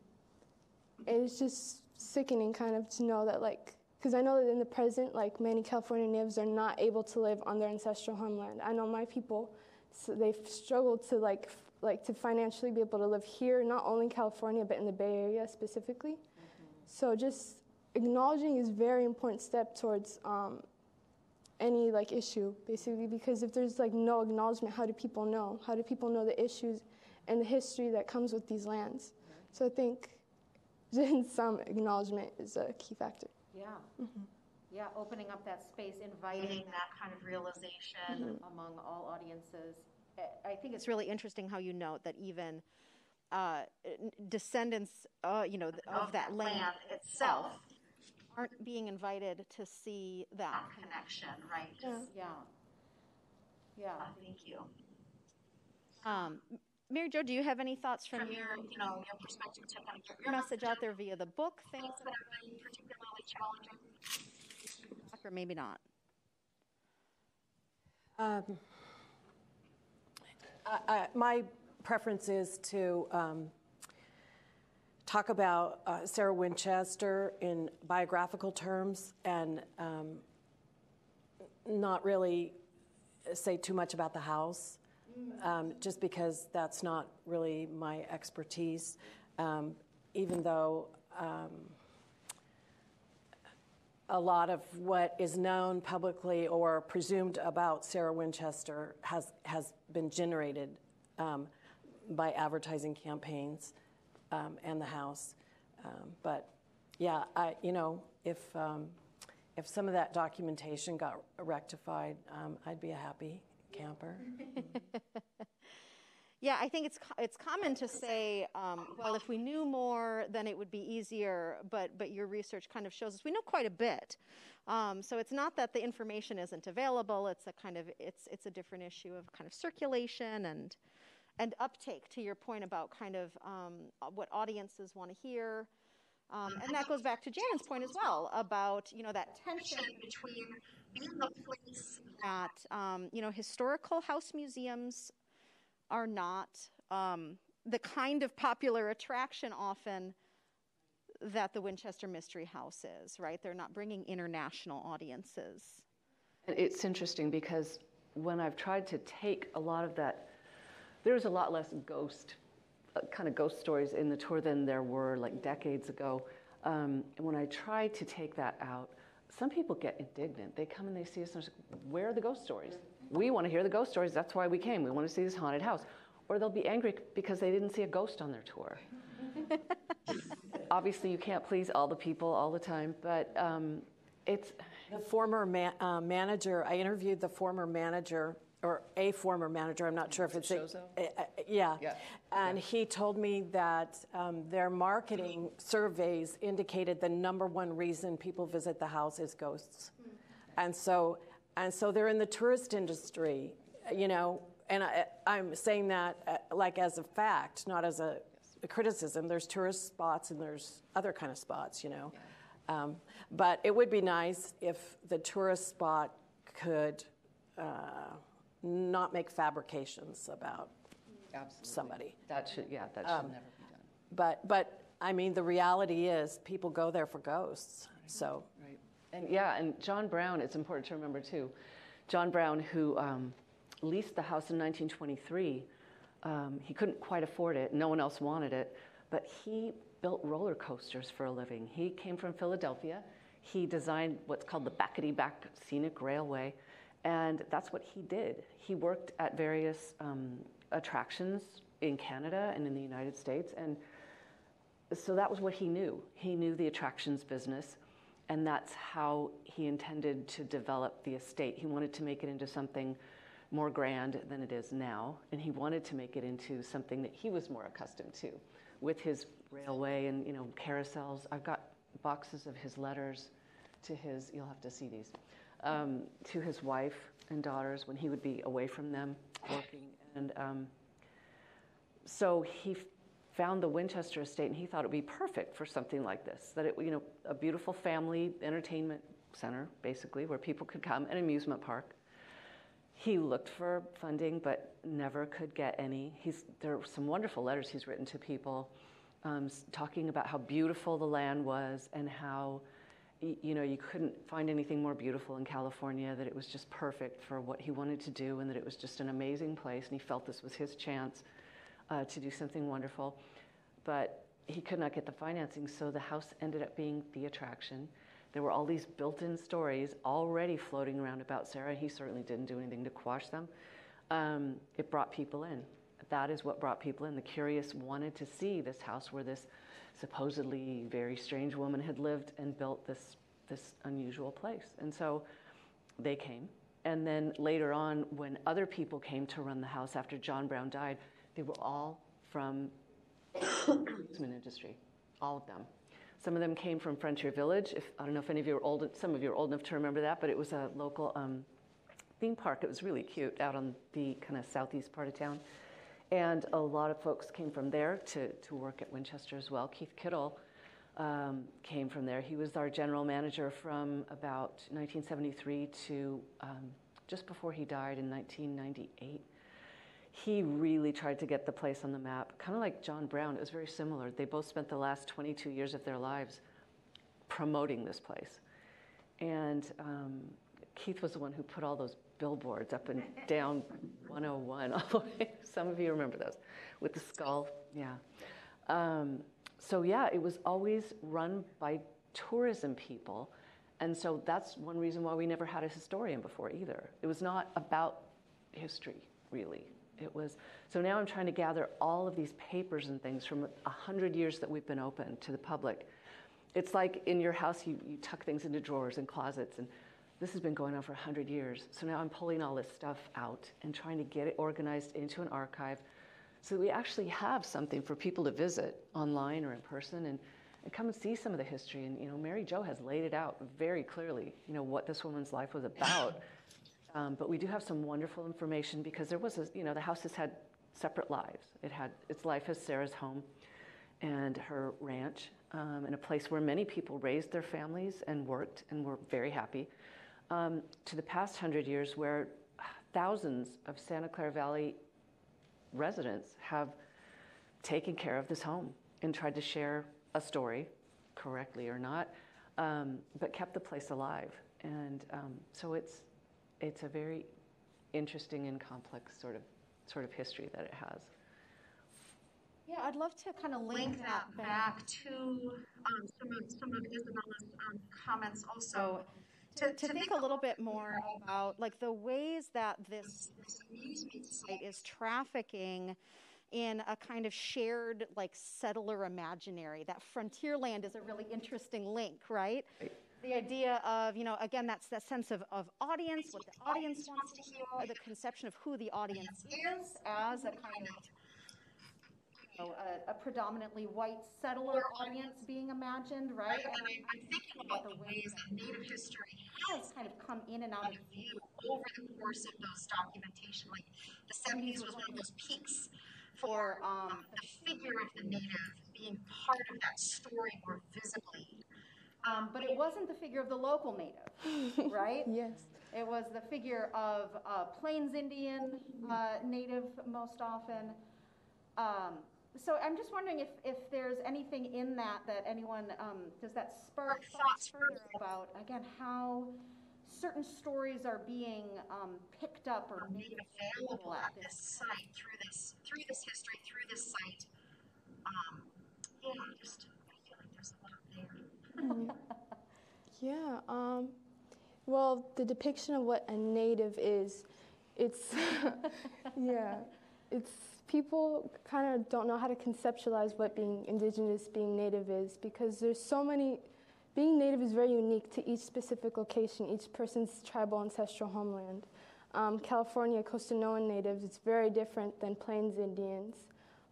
D: and it's just sickening kind of to know that like because i know that in the present like many california natives are not able to live on their ancestral homeland. I know my people so they've struggled to like like to financially be able to live here not only in california but in the bay area specifically. Mm-hmm. So just acknowledging is a very important step towards um, any like issue basically because if there's like no acknowledgement how do people know? How do people know the issues and the history that comes with these lands? Mm-hmm. So i think some acknowledgement is a key factor.
C: Yeah. Mm-hmm. Yeah, opening up that space, inviting that kind of realization among all audiences. I- I think it's really interesting how you note that even uh, descendants, uh, you know, th- of that land
H: itself,
C: aren't being invited to see that.
H: that connection, right? Just,
C: Yeah. Yeah.
H: thank you.
C: Um, M- Mary Jo, do you have any thoughts from
H: From
C: your
H: your, you know, your perspective to kind of get your
C: message out there via the book, things,
H: things that have been particularly challenging.
C: or maybe not?
F: Um, I, my preference is to um, talk about uh, Sarah Winchester in biographical terms and um, not really say too much about the house, um, just because that's not really my expertise. Um, even though um, a lot of what is known publicly or presumed about Sarah Winchester has, has been generated um, by advertising campaigns um, and the house. Um, but yeah, I, you know, if, um, if some of that documentation got rectified, um, I'd be a happy camper.
C: Yeah, I think it's it's common to say, um, well, if we knew more, then it would be easier. But but your research kind of shows us we know quite a bit. Um, so it's not that the information isn't available. It's a kind of it's it's a different issue of kind of circulation and and uptake. To your point about kind of um, what audiences want to hear. Um, and that goes back to Janan's point as well about you know that tension
H: between being a place
C: that um, you know historical house museums are not um, the kind of popular attraction often that the Winchester Mystery House is, right? They're not bringing international audiences.
E: It's interesting because when I've tried to take a lot of that, there's a lot less ghost, uh, kind of ghost stories in the tour than there were like decades ago. Um, and when I try to take that out, some people get indignant. They come and they see us and they're like, where are the ghost stories? We want to hear the ghost stories. That's why we came. We want to see this haunted house. Or they'll be angry because they didn't see a ghost on their tour. Obviously, you can't please all the people all the time, but um, it's
F: The former ma- uh, manager, I interviewed the former manager, or a former manager, I'm not sure if it's. a-
E: Shozo?
F: uh, Yeah.
E: Yeah.
F: And he told me that um, their marketing surveys indicated the number one reason people visit the house is ghosts. And so, and so they're in the tourist industry, you know, and I, I'm saying that uh, like as a fact, not as a, a criticism. There's tourist spots and there's other kind of spots, you know. Um, but it would be nice if the tourist spot could uh, not make fabrications about somebody.
E: that should yeah that should
F: Um,
E: never be done.
F: But, but I mean, the reality is people go there for ghosts. So,
E: Right. And yeah, and John Brown, it's important to remember too. John Brown, who um, leased the house in 1923, um, he couldn't quite afford it. No one else wanted it. But he built roller coasters for a living. He came from Philadelphia. He designed what's called the Backety Back Scenic Railway. And that's what he did. He worked at various um, attractions in Canada and in the United States. And so that was what he knew. He knew the attractions business, and that's how he intended to develop the estate. He wanted to make it into something more grand than it is now, and he wanted to make it into something that he was more accustomed to, with his railway and you know carousels. I've got boxes of his letters to his. You'll have to see these um, to his wife and daughters when he would be away from them working, and um, so he found the Winchester estate and he thought it would be perfect for something like this. That it, you know, a beautiful family entertainment center, basically, where people could come, an amusement park. He looked for funding, but never could get any. He's, there are some wonderful letters he's written to people, um, talking about how beautiful the land was and how, you know, you couldn't find anything more beautiful in California. That it was just perfect for what he wanted to do, and that it was just an amazing place. And he felt this was his chance uh, to do something wonderful. But he could not get the financing, so the house ended up being the attraction. There were all these built in stories already floating around about Sarah. He certainly didn't do anything to quash them. Um, it brought people in. That is what brought people in. The curious wanted to see this house where this supposedly very strange woman had lived and built this, this unusual place. And so they came. And then later on, when other people came to run the house after John Brown died, they were all from the amusement industry, all of them. Some of them came from Frontier Village. If, I don't know if any of you are old, some of you are old enough to remember that, but it was a local um, theme park. It was really cute out on the kind of southeast part of town. And a lot of folks came from there to, to work at Winchester as well. Keith Kittle um, came from there. He was our general manager from about 1973 to um, just before he died in 1998 he really tried to get the place on the map, kind of like John Brown. It was very similar. They both spent the last 22 years of their lives promoting this place. And um, Keith was the one who put all those billboards up and down 101 all the way. Some of you remember those with the skull. Yeah. Um, so, yeah, it was always run by tourism people. And so that's one reason why we never had a historian before either. It was not about history, really. It was so now I'm trying to gather all of these papers and things from a hundred years that we've been open to the public. It's like in your house, you, you tuck things into drawers and closets, and this has been going on for 100 years. So now I'm pulling all this stuff out and trying to get it organized into an archive so that we actually have something for people to visit online or in person and, and come and see some of the history. And, you know, Mary Jo has laid it out very clearly, you know, what this woman's life was about. Um, but we do have some wonderful information because there was a, you know, the house has had separate lives. It had its life as Sarah's home and her ranch, um, and a place where many people raised their families and worked and were very happy, um, to the past hundred years where thousands of Santa Clara Valley residents have taken care of this home and tried to share a story, correctly or not, um, but kept the place alive. And um, so it's it's a very interesting and complex sort of sort of history that it has.
C: Yeah, I'd love to kind of link,
H: link that back to um, some of some of Isabella's um, comments also.
C: To, to, think a little bit more about like the ways that this amusement site is trafficking in a kind of shared like settler imaginary. That frontier land is a really interesting link, right? The idea of, you know, again, that's that sense of, of audience, what the audience wants to hear, the conception of who the audience is as a kind of know, a, a, predominantly white settler audience being imagined, right?
H: And I, am thinking about the ways that Native history
C: has kind of come in and out of
H: view over the course of those documentation. Like the 70s was one of those peaks for um, the figure of the Native being part of that story more visibly.
C: Um, but it wasn't the figure of the local Native, right?
D: yes.
C: It was the figure of uh, Plains Indian uh, Native most often. Um, so I'm just wondering if, if there's anything in that that anyone, um, does that spark thoughts further about, again, how certain stories are being um, picked up or made available at
H: this site through this through this history through this site. Um, yeah, just I feel like there's a lot there.
D: yeah. Um, well, the depiction of what a native is, it's yeah, it's people kind of don't know how to conceptualize what being indigenous, being native is because there's so many. Being native is very unique to each specific location, each person's tribal ancestral homeland. Um, California Costanoan natives, it's very different than Plains Indians.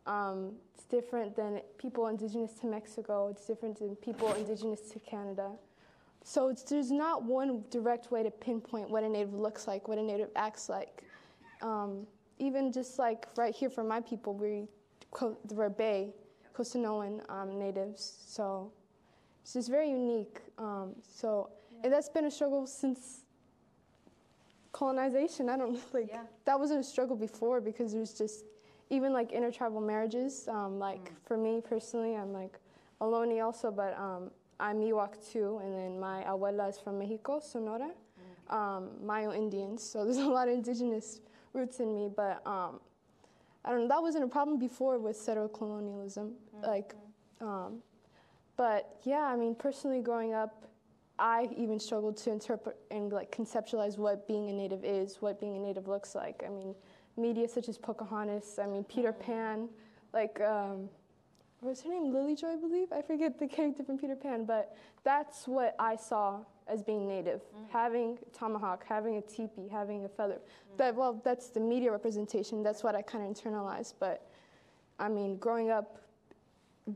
D: Um, it's different than people indigenous to Mexico. It's different than people indigenous to Canada. So there's not one direct way to pinpoint what a native looks like, what a native acts like. Um, even just like right here for my people, we, we're Bay, Costanoan um, natives. So it's just very unique. Um, so and that's been a struggle since colonization. I don't like yeah. that wasn't a struggle before because it was just even like intertribal marriages. Um, like mm. for me personally, I'm like Ohlone also, but um, I'm Miwok too, and then my abuela is from Mexico, Sonora, mm. um, Mayo Indians. So there's a lot of indigenous roots in me, but um, I don't know. That wasn't a problem before with settler colonialism. Mm-hmm. Like, um, but yeah, I mean, personally, growing up, I even struggled to interpret and like conceptualize what being a native is, what being a native looks like. I mean, media such as Pocahontas. I mean, Peter mm-hmm. Pan, like. Um, what was her name? Lily Joy, I believe. I forget the character from Peter Pan, but that's what I saw as being native, mm. having tomahawk, having a teepee, having a feather. Mm. That well, that's the media representation. That's what I kind of internalized. But I mean, growing up,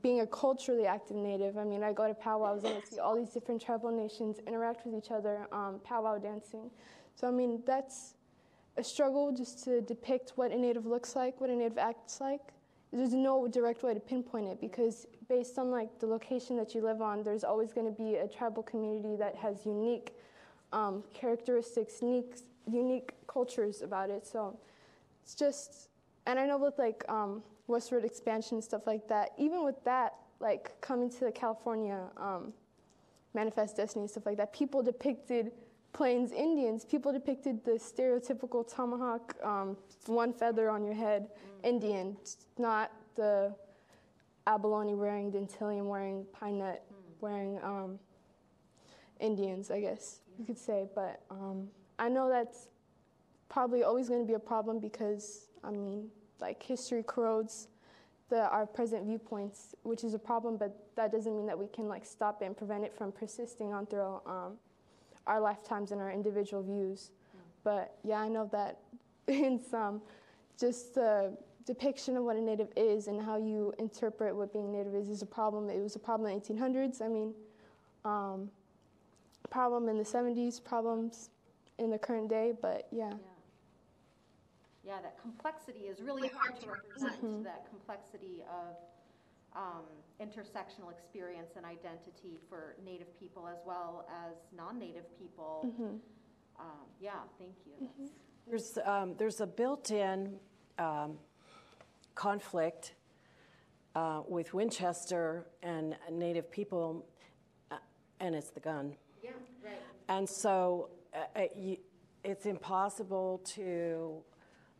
D: being a culturally active native, I mean, I go to powwows and I see all these different tribal nations interact with each other, um, powwow dancing. So I mean, that's a struggle just to depict what a native looks like, what a native acts like. There's no direct way to pinpoint it because based on like the location that you live on, there's always going to be a tribal community that has unique um, characteristics, unique, unique cultures about it. So it's just, and I know with like um, westward expansion and stuff like that, even with that, like coming to the California um, Manifest Destiny and stuff like that, people depicted Plains Indians, people depicted the stereotypical tomahawk, um, one feather on your head mm. Indian, not the abalone wearing Dentalium, wearing pine nut, mm. wearing um, Indians, I guess you could say. But um, I know that's probably always going to be a problem because I mean, like history corrodes the, our present viewpoints, which is a problem, but that doesn't mean that we can like stop it and prevent it from persisting on through um, our lifetimes and our individual views. But yeah, I know that in some, just the depiction of what a native is and how you interpret what being native is is a problem. It was a problem in the 1800s. I mean, um, problem in the 70s, problems in the current day, but yeah.
C: Yeah, that complexity is really hard to represent, that complexity of um, intersectional experience and identity for Native people as well as non-Native people. Um, Yeah, thank you. That's-
F: There's, um, there's a built-in um, conflict uh, with Winchester and Native people, uh, and it's the gun.
C: Yeah, right.
F: And so uh, uh, you, it's impossible to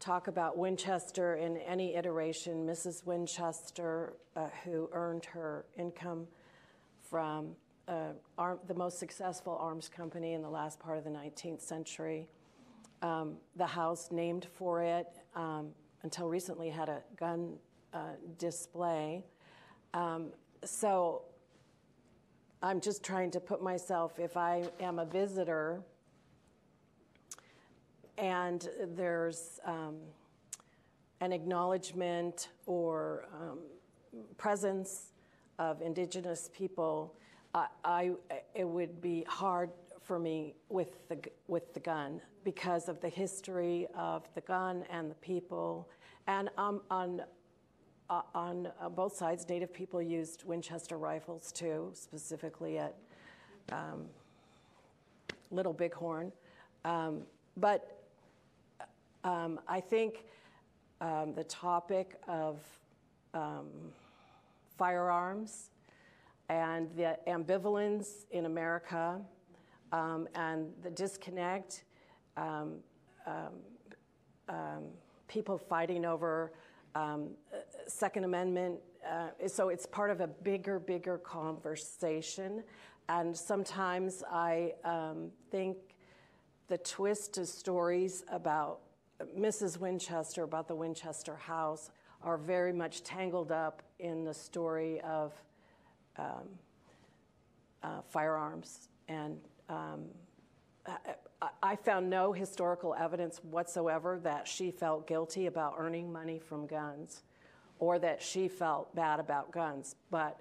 F: talk about Winchester in any iteration. Mrs. Winchester, uh, who earned her income from uh, arm, the most successful arms company in the last part of the 19th century, um, the house named for it um, until recently had a gun uh, display. Um, so I'm just trying to put myself, if I am a visitor and there's um, an acknowledgement or um, presence of indigenous people, I, I, it would be hard for me with the, with the gun because of the history of the gun and the people. And um, on, uh, on uh, both sides, Native people used Winchester rifles too, specifically at um, Little Bighorn. Um, but um, I think um, the topic of um, firearms and the ambivalence in America um, and the disconnect, um, um, people fighting over Second Amendment. Uh, so it's part of a bigger, bigger conversation. And sometimes I think the twist of stories about Mrs. Winchester, about the Winchester house, are very much tangled up in the story of um, uh, firearms. And um, I, I found no historical evidence whatsoever that she felt guilty about earning money from guns or that she felt bad about guns. But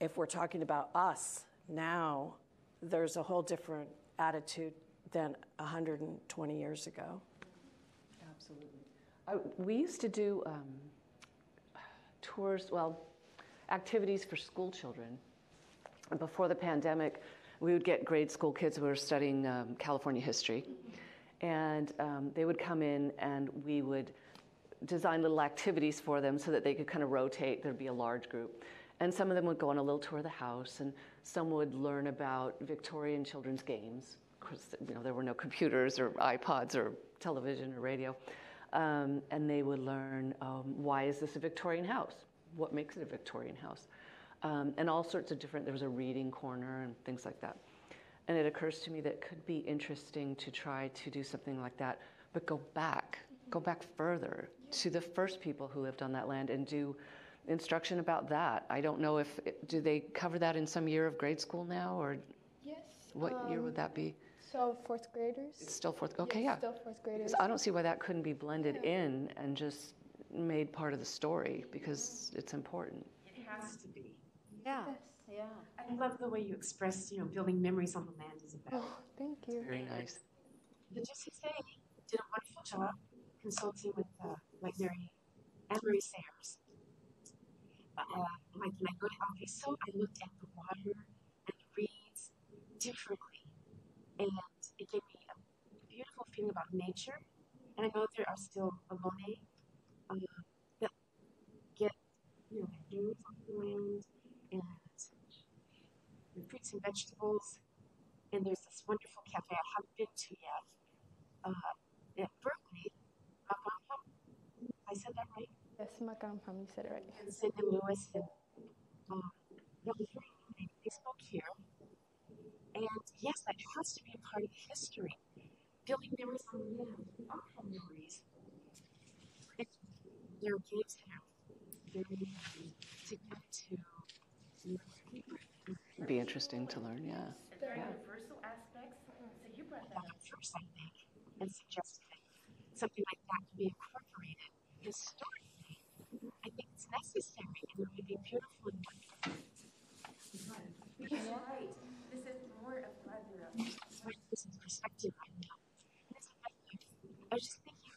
F: if we're talking about us now, there's a whole different attitude than 120 years ago.
E: Absolutely. I, we used to do um, tours, well, activities for school children. Before the pandemic, we would get grade school kids who were studying um, California history, and um, they would come in and we would design little activities for them so that they could kind of rotate. There'd be a large group. And some of them would go on a little tour of the house, and some would learn about Victorian children's games. Of course, you know, there were no computers or iPods or television or radio. Um, and they would learn um, why is this a Victorian house? What makes it a Victorian house? Um, and all sorts of different, there was a reading corner and things like that. And it occurs to me that it could be interesting to try to do something like that, but go back, go back further to the first people who lived on that land and do instruction about that. I don't know if, do they cover that in some year of grade school now or
D: Yes.
E: what year would that be?
D: So fourth graders?
E: It's still fourth, okay,
D: Yes,
E: yeah.
D: Still fourth graders.
E: I don't see why that couldn't be blended in and just made part of the story because it's important.
I: It has to be.
C: Yeah, yeah.
I: I love the way you express, you know, building memories on the land is about.
D: Oh, thank you.
E: Very nice.
I: The GCC did a wonderful job consulting with uh, like Mary Anne Marie Sayers. Uh, like when I go to Alviso, I looked at the water and the reeds differently, and it gave me a beautiful feeling about nature. And I know there are still Ohlone uh, that get you know news on the land and the fruits and vegetables. And there's this wonderful cafe I haven't been to yet uh, at Berkeley. I said that right?
D: Yes, mak-'amham, you said it right.
I: And Cindy Lewis and um, that was very. They spoke here. And yes, that has to be a part of history. Building memories on the land. I have memories. there are caves that are very to get to.
E: Be interesting to learn, yeah.
I: There are universal aspects. So you brought that up first, I think, and suggested that something like that could be incorporated historically. I think it's necessary and it would be beautiful and wonderful. Because you're right. This is more of rather a right person's perspective right now. This my life. I was just thinking.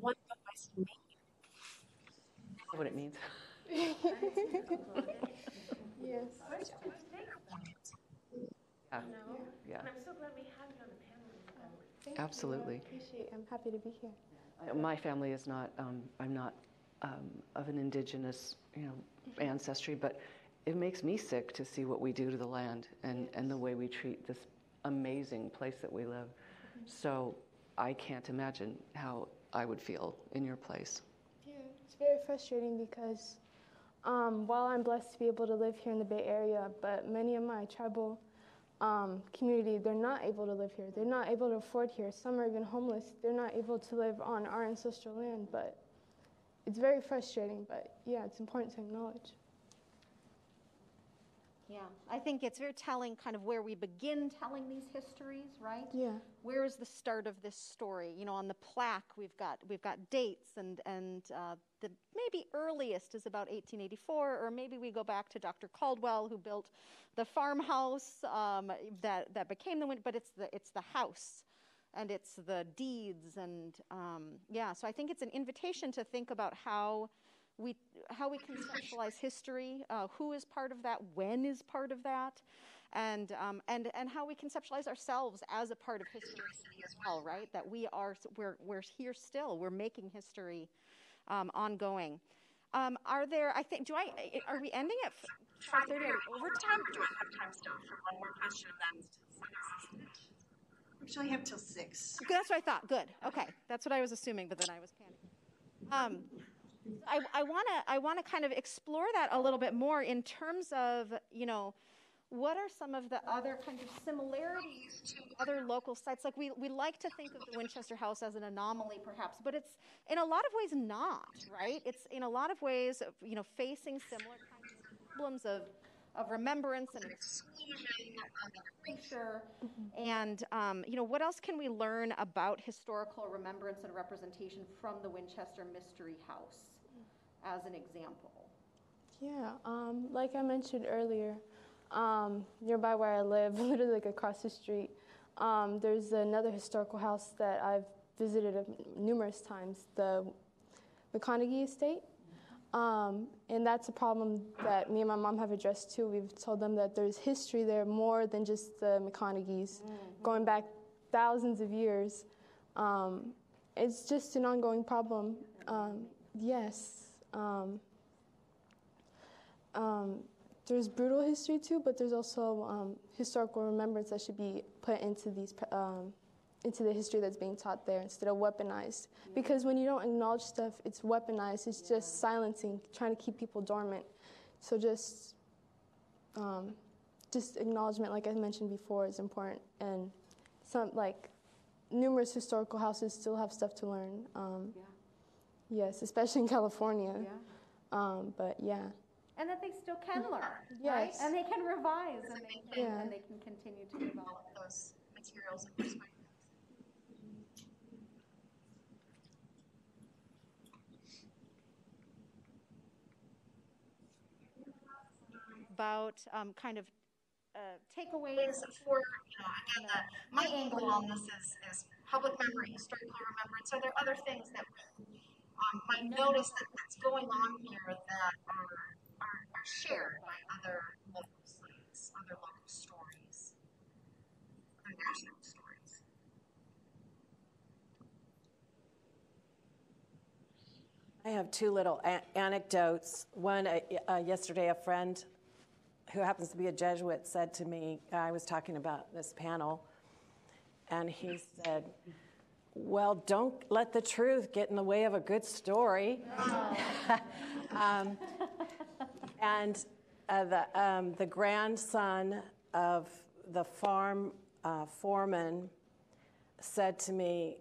I: One advice to me
E: What it means.
D: Yes.
E: Yeah. Yeah,
I: I'm so glad we have you on the panel.
D: Thank
E: Absolutely.
D: You. I appreciate. I'm happy to be here.
E: My family is not, um, I'm not um, of an indigenous, you know, ancestry, but it makes me sick to see what we do to the land and, and the way we treat this amazing place that we live. So I can't imagine how I would feel in your place.
D: Yeah, it's very frustrating because um, while I'm blessed to be able to live here in the Bay Area, but many of my tribal um, community, they're not able to live here. They're not able to afford here. Some are even homeless. They're not able to live on our ancestral land, but it's very frustrating. But yeah, it's important to acknowledge.
C: Yeah, I think it's very telling kind of where we begin telling these histories, right?
D: Yeah.
C: Where is the start of this story? You know, on the plaque we've got we've got dates and and uh, the maybe earliest is about 1884, or maybe we go back to Dr. Caldwell who built the farmhouse um, that that became the but it's the it's the house and it's the deeds and um, yeah. So I think it's an invitation to think about how we how we conceptualize history, uh, who is part of that, when is part of that, and um, and and how we conceptualize ourselves as a part of history as well, right? That we are we're we're here still, we're making history um, ongoing. Um, are there? I think. Do I? Are we ending at five thirty overtime?
I: Do I have time still for one more question and then?
J: Actually, have till six.
C: That's what I thought. Good. Okay, that's what I was assuming, but then I was panicking. Um, I, I want to I want to kind of explore that a little bit more in terms of you know what are some of the other kind of similarities to other local sites? Like we, we like to think of the winchester house as an anomaly perhaps but it's in a lot of ways not right? It's in a lot of ways you know facing similar kinds of problems of of remembrance and exclusion and erasure and um, you know what else can we learn about historical remembrance and representation from the winchester mystery house as an example
D: Yeah, um, like I mentioned earlier, um, nearby where I live, literally like across the street, um, there's another historical house that I've visited numerous times, the McConaghy Estate. Um, and that's a problem that me and my mom have addressed too. We've told them that there's history there more than just the McConaghys, going back thousands of years. Um, it's just an ongoing problem. Um, yes. Um, um, there's brutal history too, but there's also um, historical remembrance that should be put into these um, into the history that's being taught there instead of weaponized. Because when you don't acknowledge stuff, it's weaponized. It's just silencing, trying to keep people dormant. So just um, just acknowledgement, like I mentioned before, is important. And some like numerous historical houses still have stuff to learn. Um,
C: yeah.
D: Yes, especially in California.
C: yeah
D: Um, but yeah.
C: and that they still can learn
D: Yes.
C: right and they can revise and they can,
D: Yeah.
C: and they can continue to develop
H: those materials and perspectives.
C: about um, kind of uh, takeaways
H: for, you know, again, the, my angle on this is, is public memory, historical remembrance. Are there other things that we um, might notice that, that's going on here that are, are, are shared by other local sites, other local stories, other national stories?
F: I have two little anecdotes. One, uh, uh, yesterday, a friend who happens to be a Jesuit said to me, I was talking about this panel, and he said, Well, don't let the truth get in the way of a good story. um, and uh, the, um, the grandson of the farm uh, foreman said to me,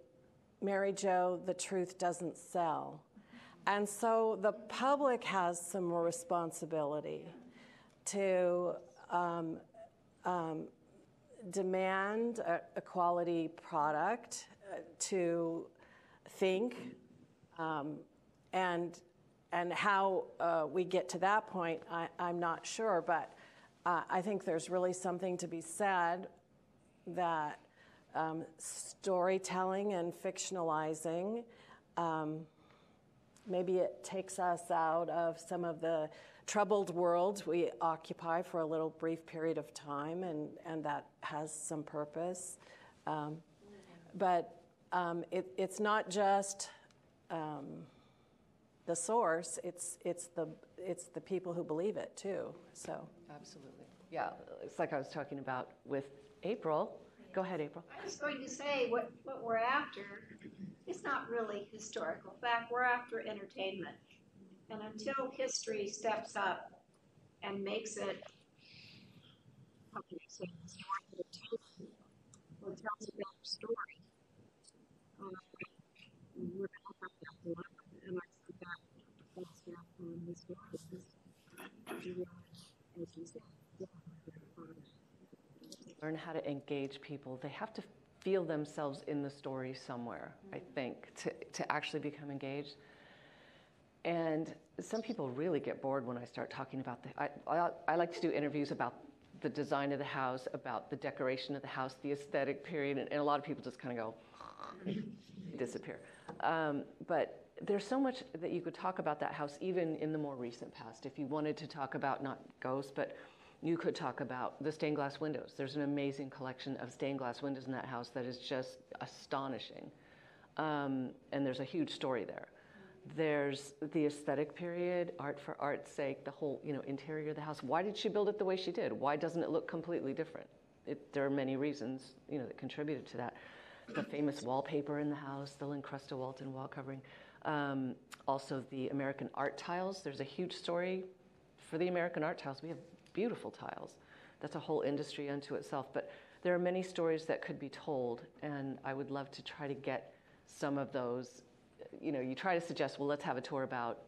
F: Mary Jo, the truth doesn't sell. And so the public has some more responsibility to um, um, demand a, a, quality product, to think, um, and and how uh, we get to that point, I, am not sure, but uh, I think there's really something to be said that um, storytelling and fictionalizing. Um, maybe it takes us out of some of the troubled world we occupy for a little brief period of time, and, and that has some purpose. Um, but um, it, it's not just um, the source; it's it's the it's the people who believe it too. So
E: absolutely, yeah. It's like I was talking about with April. Go ahead, April.
G: I was going to say what what we're after is not really historical fact. We're after entertainment. And until history steps up and makes it how can I say tells a better story, uh, we're going to have that dilemma. And I think that that's that um, historians, as you said,
E: learn how to engage people. They have to feel themselves in the story somewhere, I mm-hmm. think, to, to actually become engaged. And some people really get bored when I start talking about the. I, I, I, like to do interviews about the design of the house, about the decoration of the house, the aesthetic period, and, and a lot of people just kind of go, disappear. Um, but there's so much that you could talk about that house, even in the more recent past. If you wanted to talk about not ghosts, but you could talk about the stained glass windows. There's an amazing collection of stained glass windows in that house that is just astonishing. Um, and there's a huge story there. There's the aesthetic period, art for art's sake, the whole you know interior of the house. Why did she build it the way she did? Why doesn't it look completely different? It, there are many reasons you know that contributed to that. The famous wallpaper in the house, the Lincrusta Walton wall covering, um, also the American art tiles. There's a huge story for the American art tiles. We have beautiful tiles. That's a whole industry unto itself. But there are many stories that could be told, and I would love to try to get some of those you know, you try to suggest, well, let's have a tour about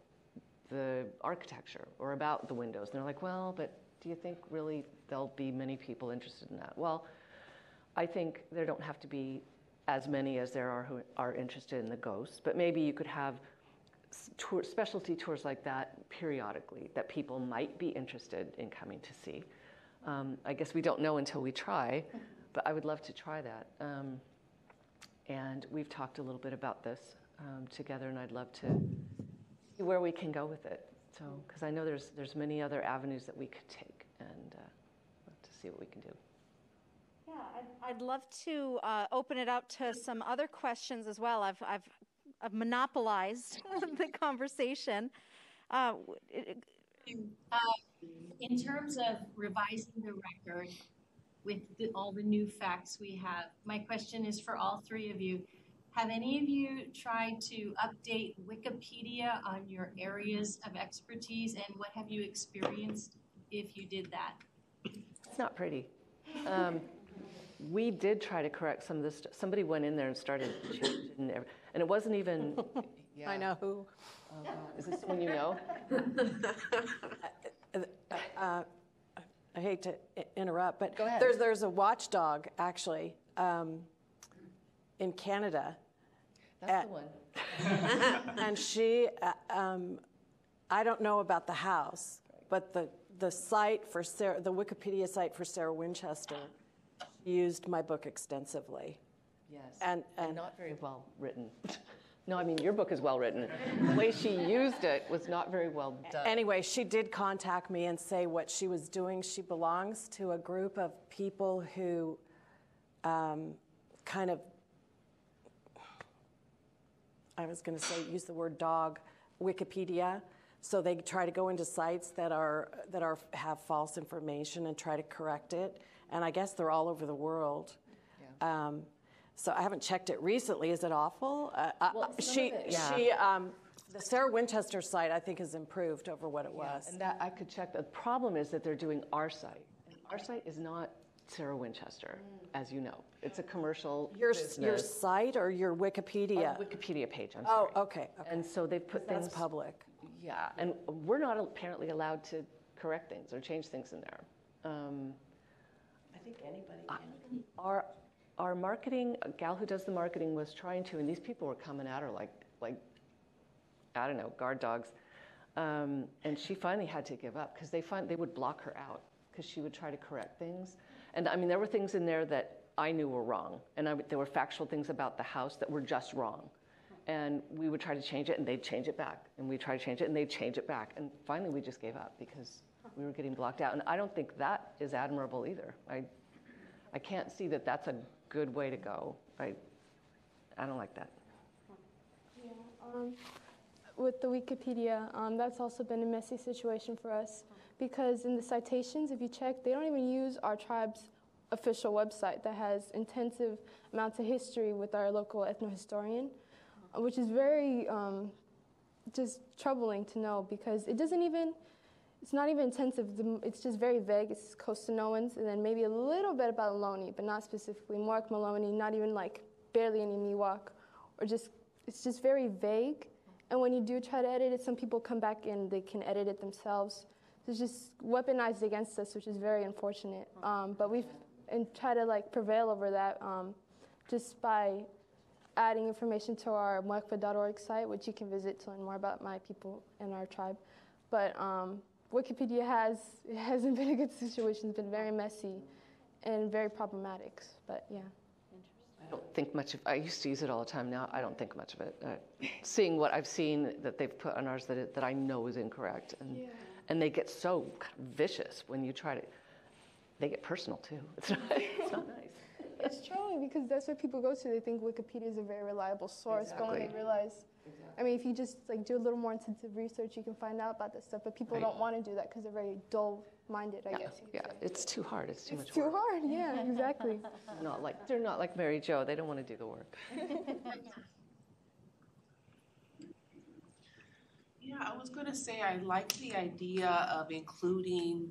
E: the architecture or about the windows. And they're like, well, but do you think really there'll be many people interested in that? Well, I think there don't have to be as many as there are who are interested in the ghosts, but maybe you could have tour, specialty tours like that periodically that people might be interested in coming to see. Um, I guess we don't know until we try, but I would love to try that. Um, and we've talked a little bit about this um, together, and I'd love to see where we can go with it. So, because I know there's there's many other avenues that we could take, and uh, to see what we can do.
C: Yeah, I'd, I'd love to uh, open it up to some other questions as well. I've I've, I've monopolized the conversation. Uh,
K: uh, in terms of revising the record with the, all the new facts we have, my question is for all three of you. Have any of you tried to update Wikipedia on your areas of expertise and what have you experienced if you did that?
E: It's not pretty. Um, we did try to correct some of this. St- somebody went in there and started changing, every, and it wasn't even.
F: Yeah. I know who.
E: Uh, is this someone you know?
F: uh, uh, I hate to interrupt, but
E: Go ahead.
F: there's there's a watchdog actually um, in Canada
E: that's the one.
F: and she, uh, um, I don't know about the house, but the, the site for Sarah, the Wikipedia site for Sarah Winchester used my book extensively.
E: Yes.
F: And,
E: and, and not very well written. No, I mean, your book is well written. The way she used it was not very well done.
F: Anyway, she did contact me and say what she was doing. She belongs to a group of people who um, kind of I was going to say, use the word dog, Wikipedia. So they try to go into sites that are that are have false information and try to correct it. And I guess they're all over the world. Yeah. Um, so I haven't checked it recently. Is it awful? Uh, uh well, she yeah. she um, the Sarah Winchester site I think has improved over what it was.
E: and that I could check. The problem is that they're doing our site. And our site is not Sarah Winchester, as you know. It's a commercial
F: Your,
E: business.
F: your site or your Wikipedia?
E: Our Wikipedia page, I'm
F: Oh,
E: sorry.
F: okay, okay.
E: And so they've put things.
F: public.
E: Yeah, and we're not apparently allowed to correct things or change things in there. Um,
F: think anybody
E: can. Our, our marketing, a gal who does the marketing was trying to, and these people were coming at her like, like, I don't know, guard dogs. Um, and she finally had to give up because they find they would block her out because she would try to correct things. And I mean, there were things in there that I knew were wrong, and I, there were factual things about the house that were just wrong. And we would try to change it, and they'd change it back, and we'd try to change it, and they'd change it back. And finally, we just gave up because we were getting blocked out. And I don't think that is admirable either. I, I can't see that that's a good way to go. I, I don't like that.
D: Yeah, um, with the Wikipedia, um, that's also been a messy situation for us because in the citations, if you check, they don't even use our tribe's official website that has intensive amounts of history with our local ethnohistorian, which is very um, just troubling to know because it doesn't even. It's not even intensive. It's just very vague. It's Costanoans, and then maybe a little bit about Maloney, but not specifically. Muwekma Ohlone, not even like barely any Miwok, or just it's just very vague. And when you do try to edit it, some people come back and they can edit it themselves. It's just weaponized against us, which is very unfortunate. Um, but we've and try to like prevail over that um, just by adding information to our muwekma.org site, which you can visit to learn more about my people and our tribe. But um, Wikipedia has it hasn't been a good situation. It's been very messy and very problematic. But yeah.
E: I don't think much of. I used to use it all the time. Now I don't think much of it. Uh, seeing what I've seen that they've put on ours that it, that I know is incorrect, and and they get so vicious when you try to. They get personal too. It's not, it's not nice.
D: It's troubling because that's what people go to. They think Wikipedia is a very reliable source, but when they
E: Exactly.
D: I mean, if you just like do a little more intensive research, you can find out about this stuff. But people
E: Right.
D: don't want to do that because they're very dull-minded, I
E: Yeah,
D: guess. you
E: yeah.
D: say.
E: It's too hard. It's too
D: It's
E: much
D: too
E: work.
D: hard. Yeah, exactly.
E: They're not like they're not like Mary Jo. They don't want to do the work.
L: Yeah, I was gonna say I like the idea of including,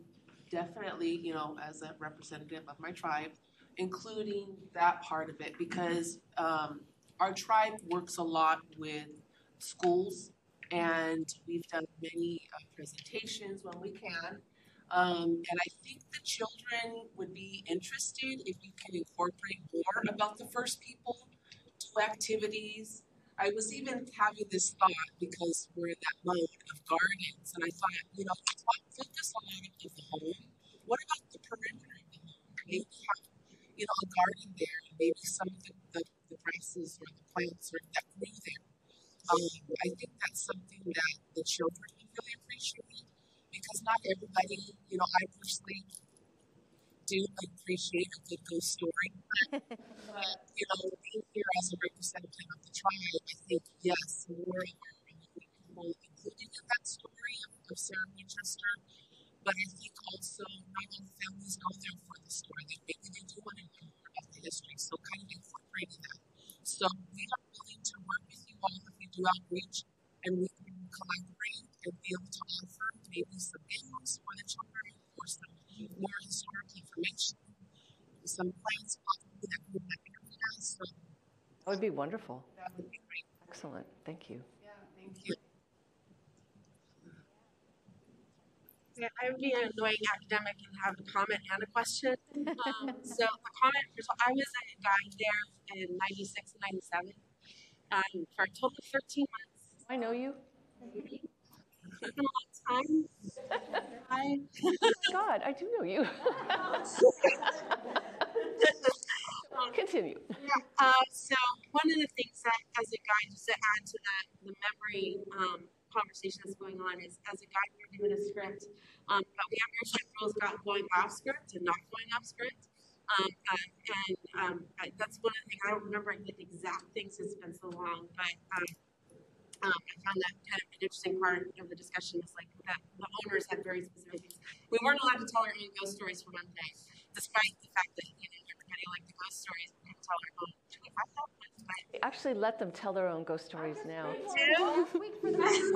L: definitely, you know, as a representative of my tribe, including that part of it because um, our tribe works a lot with schools and we've done many uh, presentations when we can. Um, and I think the children would be interested if you can incorporate more about the First People, do activities, I was even having this thought because we're in that mode of gardens, and I thought, you know, focus a lot of the home. What about the perimeter of the home? Maybe have, you know, a garden there, maybe some of the, the, the grasses or the plants or that grew there. Um, I think that's something that the children really appreciate because not everybody, you know, I personally do appreciate a good ghost story. But, you know, being here as a representative of the tribe, I think, yes, more of our people included in that story of, of Sarah Winchester. But I think also not all families go there for the story. That maybe they do want to know more about the history. So kind of incorporating that. So we are willing to work with you all if you do outreach and we can collaborate and be able to offer maybe some games for the children or some more historic information, some plants possibly that we might area. So
E: That would be wonderful.
L: that would be great.
E: Excellent. Thank you.
L: Yeah, thank you.
I: Yeah, I would be an annoying academic and have a comment and a question. Um, so the comment, first of all, I was a guide there in 96 and 97 um, for a total of 13 months.
E: I know you.
I: It's been a long time. I,
E: God, I do know you. Continue.
I: Yeah, uh, so one of the things that, as a guide, just to add to the, the memory um, conversation that's going on, is as a guide, we're doing a script, um, but we have strict rules about going off script and not going off script. Um, uh, and um, I, that's one of the things I don't remember the exact things. It's been so long, but um, um, I found that kind of an interesting part of the discussion is like that the owners had very specific things. We weren't allowed to tell our own ghost stories for one thing, despite the fact that you know everybody liked the ghost stories. We couldn't tell our own. We have that? But
E: Actually, let them tell their own ghost stories now.
I: That's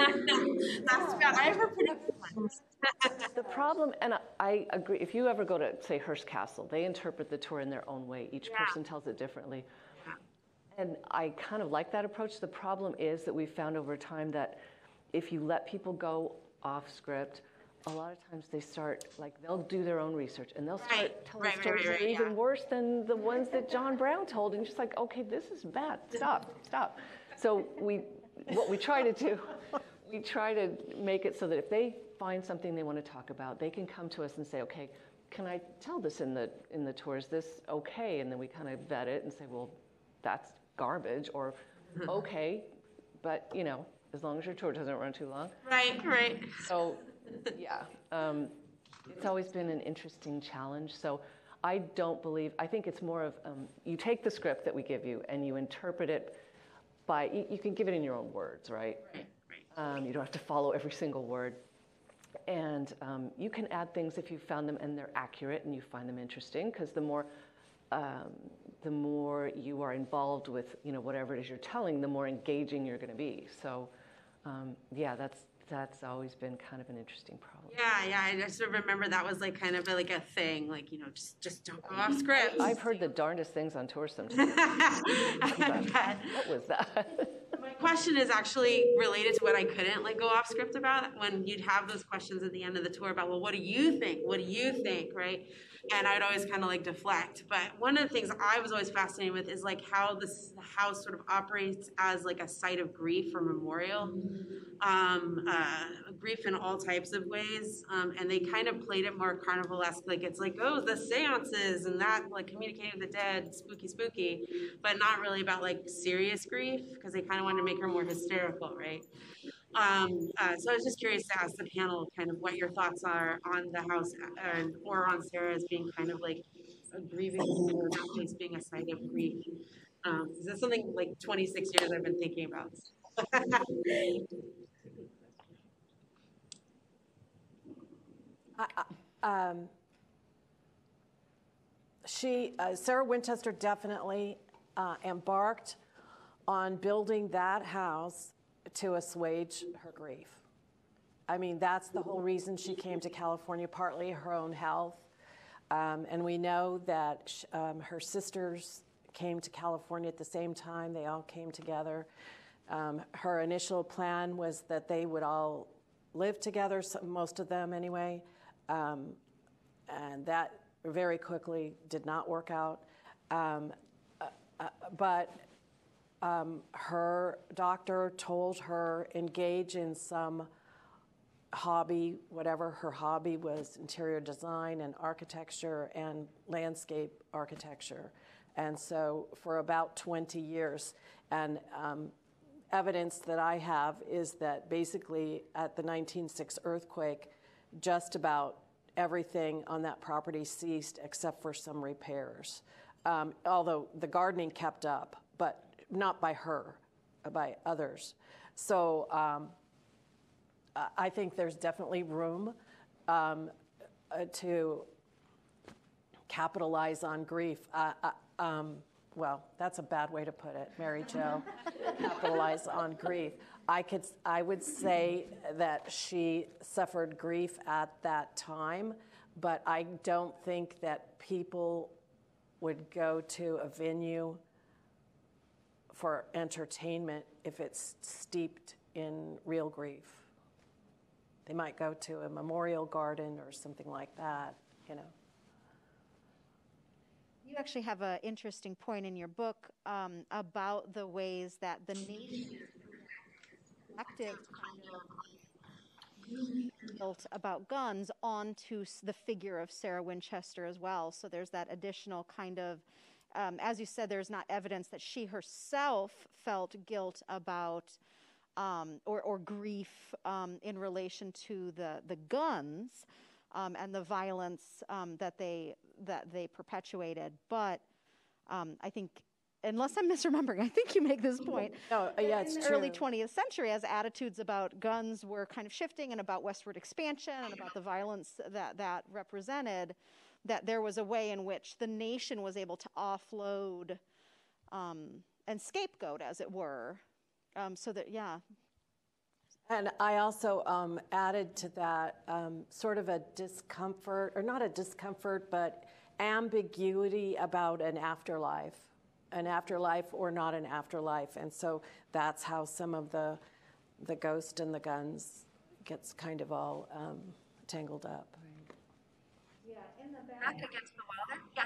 I: bad. I have a pretty good one.
E: the problem, and I, I agree, if you ever go to, say, Hearst Castle, they interpret the tour in their own way. Each
L: Yeah.
E: person tells it differently. And I kind of like that approach. The problem is that we've found over time that if you let people go off script, a lot of times they start, like, they'll do their own research and they'll start
L: Right,
E: telling
L: right,
E: stories
L: right,
E: that are
L: right,
E: even
L: yeah.
E: worse than the ones that John Brown told. And just like, okay, this is bad. Stop, stop. So we, what we try to do, we try to make it so that if they find something they want to talk about, they can come to us and say, okay, can I tell this in the in the tour? Is this okay? And then we kind of vet it and say, well, that's garbage, or mm-hmm. okay, but you know, as long as your tour doesn't run too long.
L: Right, right.
E: So, yeah, um, it's always been an interesting challenge. So, I don't believe. I think it's more of um, you take the script that we give you and you interpret it by. You, you can give it in your own words, right?
L: Right, right.
E: Um, you don't have to follow every single word. And um, you can add things if you found them and they're accurate and you find them interesting, because the more um, the more you are involved with you know whatever it is you're telling, the more engaging you're going to be. So um, yeah, that's that's always been kind of an interesting problem.
L: Yeah, yeah. I just remember that was like kind of a, like a thing, like you know, just just don't go off script.
E: I've heard the darndest things on tour sometimes. What was that?
L: My question is actually related to what I couldn't like go off script about when you'd have those questions at the end of the tour about, well, what do you think? What do you think? Right. And I'd always kind of like deflect. But one of the things I was always fascinated with is like how this house sort of operates as like a site of grief or memorial, um, uh, grief in all types of ways. Um, and they kind of played it more carnivalesque, like it's like, oh, the seances and that, like communicating with the dead, spooky, spooky, but not really about like serious grief because they kind of wanted to make her more hysterical, right? Um, uh, so I was just curious to ask the panel kind of what your thoughts are on the house and or on Sarah as being kind of like a grieving or that place being a site of grief. Um, is that something like 26 years I've been thinking about?
F: Um, she, uh, Sarah Winchester definitely uh, embarked on building that house to assuage her grief. I mean, that's the whole reason she came to California, partly her own health. Um, and we know that um, her sisters came to California at the same time, they all came together. Um, her initial plan was that they would all live together, most of them anyway. Um, and that very quickly did not work out. Um, uh, uh, but um, her doctor told her engage in some hobby, whatever her hobby was interior design and architecture and landscape architecture. And so for about 20 years, and um, evidence that I have is that basically at the 1906 earthquake, just about everything on that property ceased except for some repairs. Um, although the gardening kept up, but not by her, by others. So um, I- think there's definitely room um, uh, to capitalize on grief. Uh, uh, um, well, that's a bad way to put it, Mary Jo. capitalize on grief. I could, I would say that she suffered grief at that time, but I don't think that people would go to a venue for entertainment if it's steeped in real grief. They might go to a memorial garden or something like that, you know.
C: You actually have an interesting point in your book um, about the ways that the nation active kind of built about guns onto the figure of Sarah Winchester as well. So there's that additional kind of, um, as you said, there's not evidence that she herself felt guilt about um, or, or grief um, in relation to the, the guns um, and the violence um, that they that they perpetuated. But um, I think, unless I'm misremembering, I think you make this point.
F: No, uh, yeah, it's
C: in the
F: true.
C: early 20th century, as attitudes about guns were kind of shifting and about westward expansion and about the violence that that represented, that there was a way in which the nation was able to offload um, and scapegoat, as it were, um, so that yeah.
F: And I also um, added to that um, sort of a discomfort, or not a discomfort, but ambiguity about an afterlife, an afterlife or not an afterlife. And so that's how some of the the ghost and the guns gets kind of all um, tangled up.
B: Yeah, in the back. against the wall there? Yeah.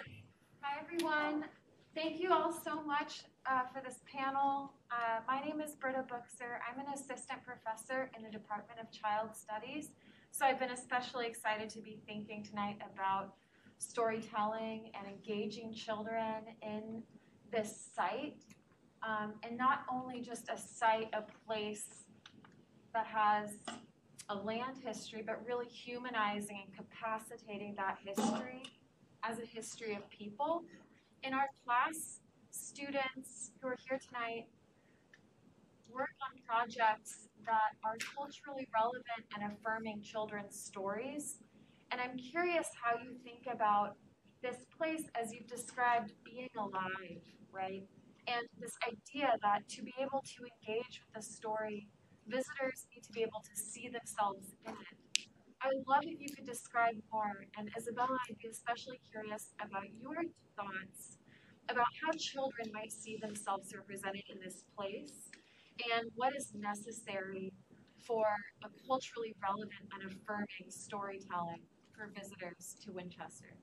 B: Hi, everyone. Thank you all so much uh, for this panel. Uh, my name is Britta Buchser. I'm an assistant professor in the Department of Child Studies. So I've been especially excited to be thinking tonight about storytelling and engaging children in this site. Um, and not only just a site, a place that has a land history, but really humanizing and capacitating that history as a history of people. In our class, students who are here tonight work on projects that are culturally relevant and affirming children's stories. And I'm curious how you think about this place as you've described being alive, right? And this idea that to be able to engage with the story visitors need to be able to see themselves in it. I would love if you could describe more, and Isabella, I'd be especially curious about your thoughts about how children might see themselves represented in this place and what is necessary for a culturally relevant and affirming storytelling for visitors to Winchester.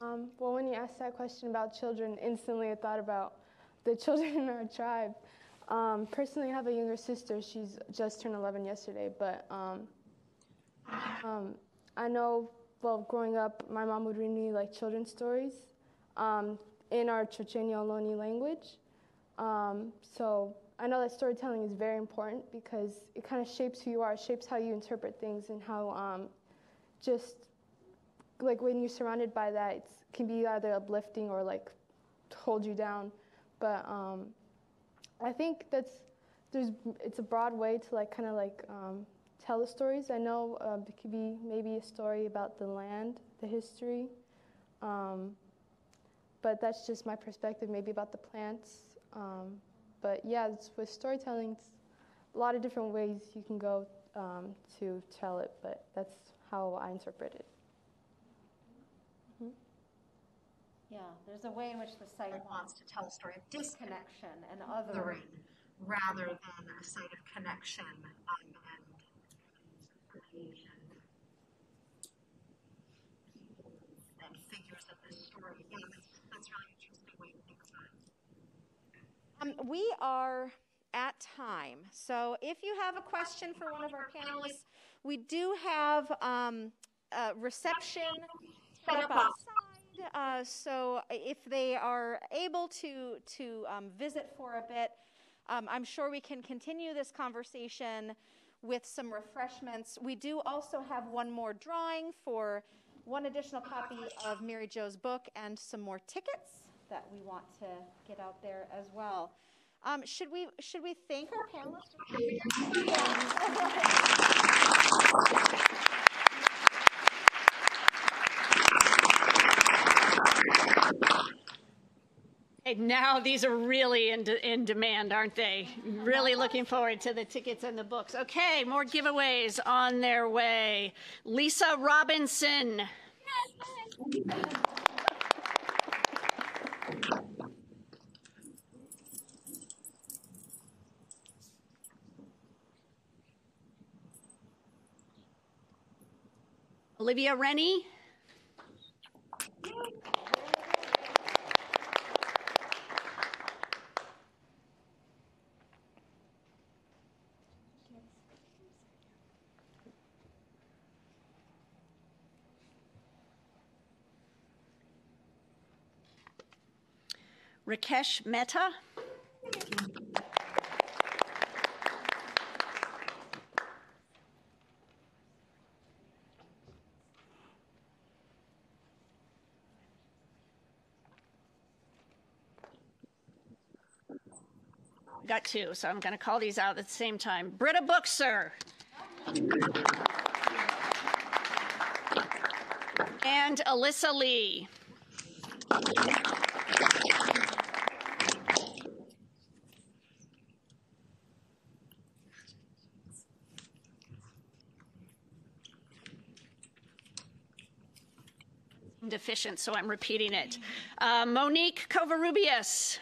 D: Um, well, when you asked that question about children, instantly I thought about the children in our tribe. Um, personally, I have a younger sister. She's just turned 11 yesterday, but um, um, I know, well, growing up, my mom would read me like children's stories um, in our Chochenyo Ohlone language. Um, so I know that storytelling is very important because it kind of shapes who you are, shapes how you interpret things, and how um, just like when you're surrounded by that, it can be either uplifting or like hold you down. But I think that's there's it's a broad way to like kind of like um, tell the stories. I know uh, it could be maybe a story about the land, the history, um, but that's just my perspective. Maybe about the plants. Um, but yeah, with storytelling, it's a lot of different ways you can go um, to tell it. But that's how I interpret it.
C: Yeah, there's a way in which the site
H: wants to tell a story of
C: disconnection and othering
H: rather than a site of connection um, and creation and figures of this story. Yeah, that's, that's really interesting way to think about
C: it. Um, we are at time, so if you have a question for one of our panelists, we do have um, a reception set up outside. Uh, so if they are able to to um, visit for a bit, um, I'm sure we can continue this conversation with some refreshments. We do also have one more drawing for one additional copy of Mary Jo's book and some more tickets that we want to get out there as well. Um, should we should we thank our panelists?
A: now these are really in, de- in demand, aren't they? Really looking forward to the tickets and the books. Okay, more giveaways on their way. Lisa Robinson. Olivia Rennie. Rakesh Mehta. Got two, so I'm going to call these out at the same time. Britta Buchser. And Alyssa Lee. So I'm repeating it. Uh, Monique Covarrubias.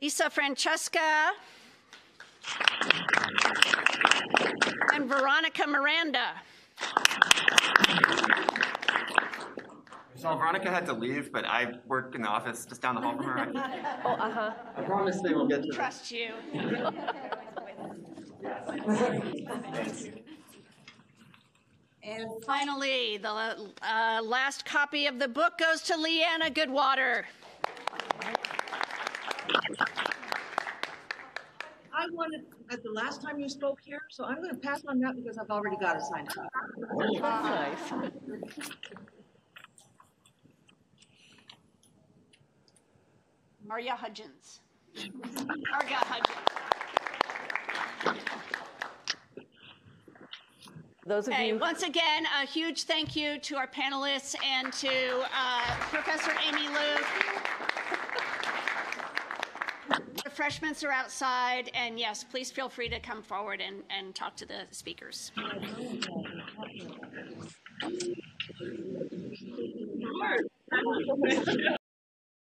A: Lisa Francesca. And Veronica Miranda.
M: So Veronica had to leave, but I work in the office just down the hall from her.
A: Oh, uh-huh.
M: I promise they will get to
A: Trust you. And finally, the uh, last copy of the book goes to Leanna Goodwater.
J: I wanted, at the last time you spoke here, so I'm going to pass on that because I've already got a signed copy.
E: Nice.
A: Maria Hudgens. Marga Hudgens.
E: Those of
A: Okay,
E: you
A: once again, a huge thank you to our panelists and to uh, Professor Amy Lueck. The freshmen are outside, and yes, please feel free to come forward and, and talk to the speakers.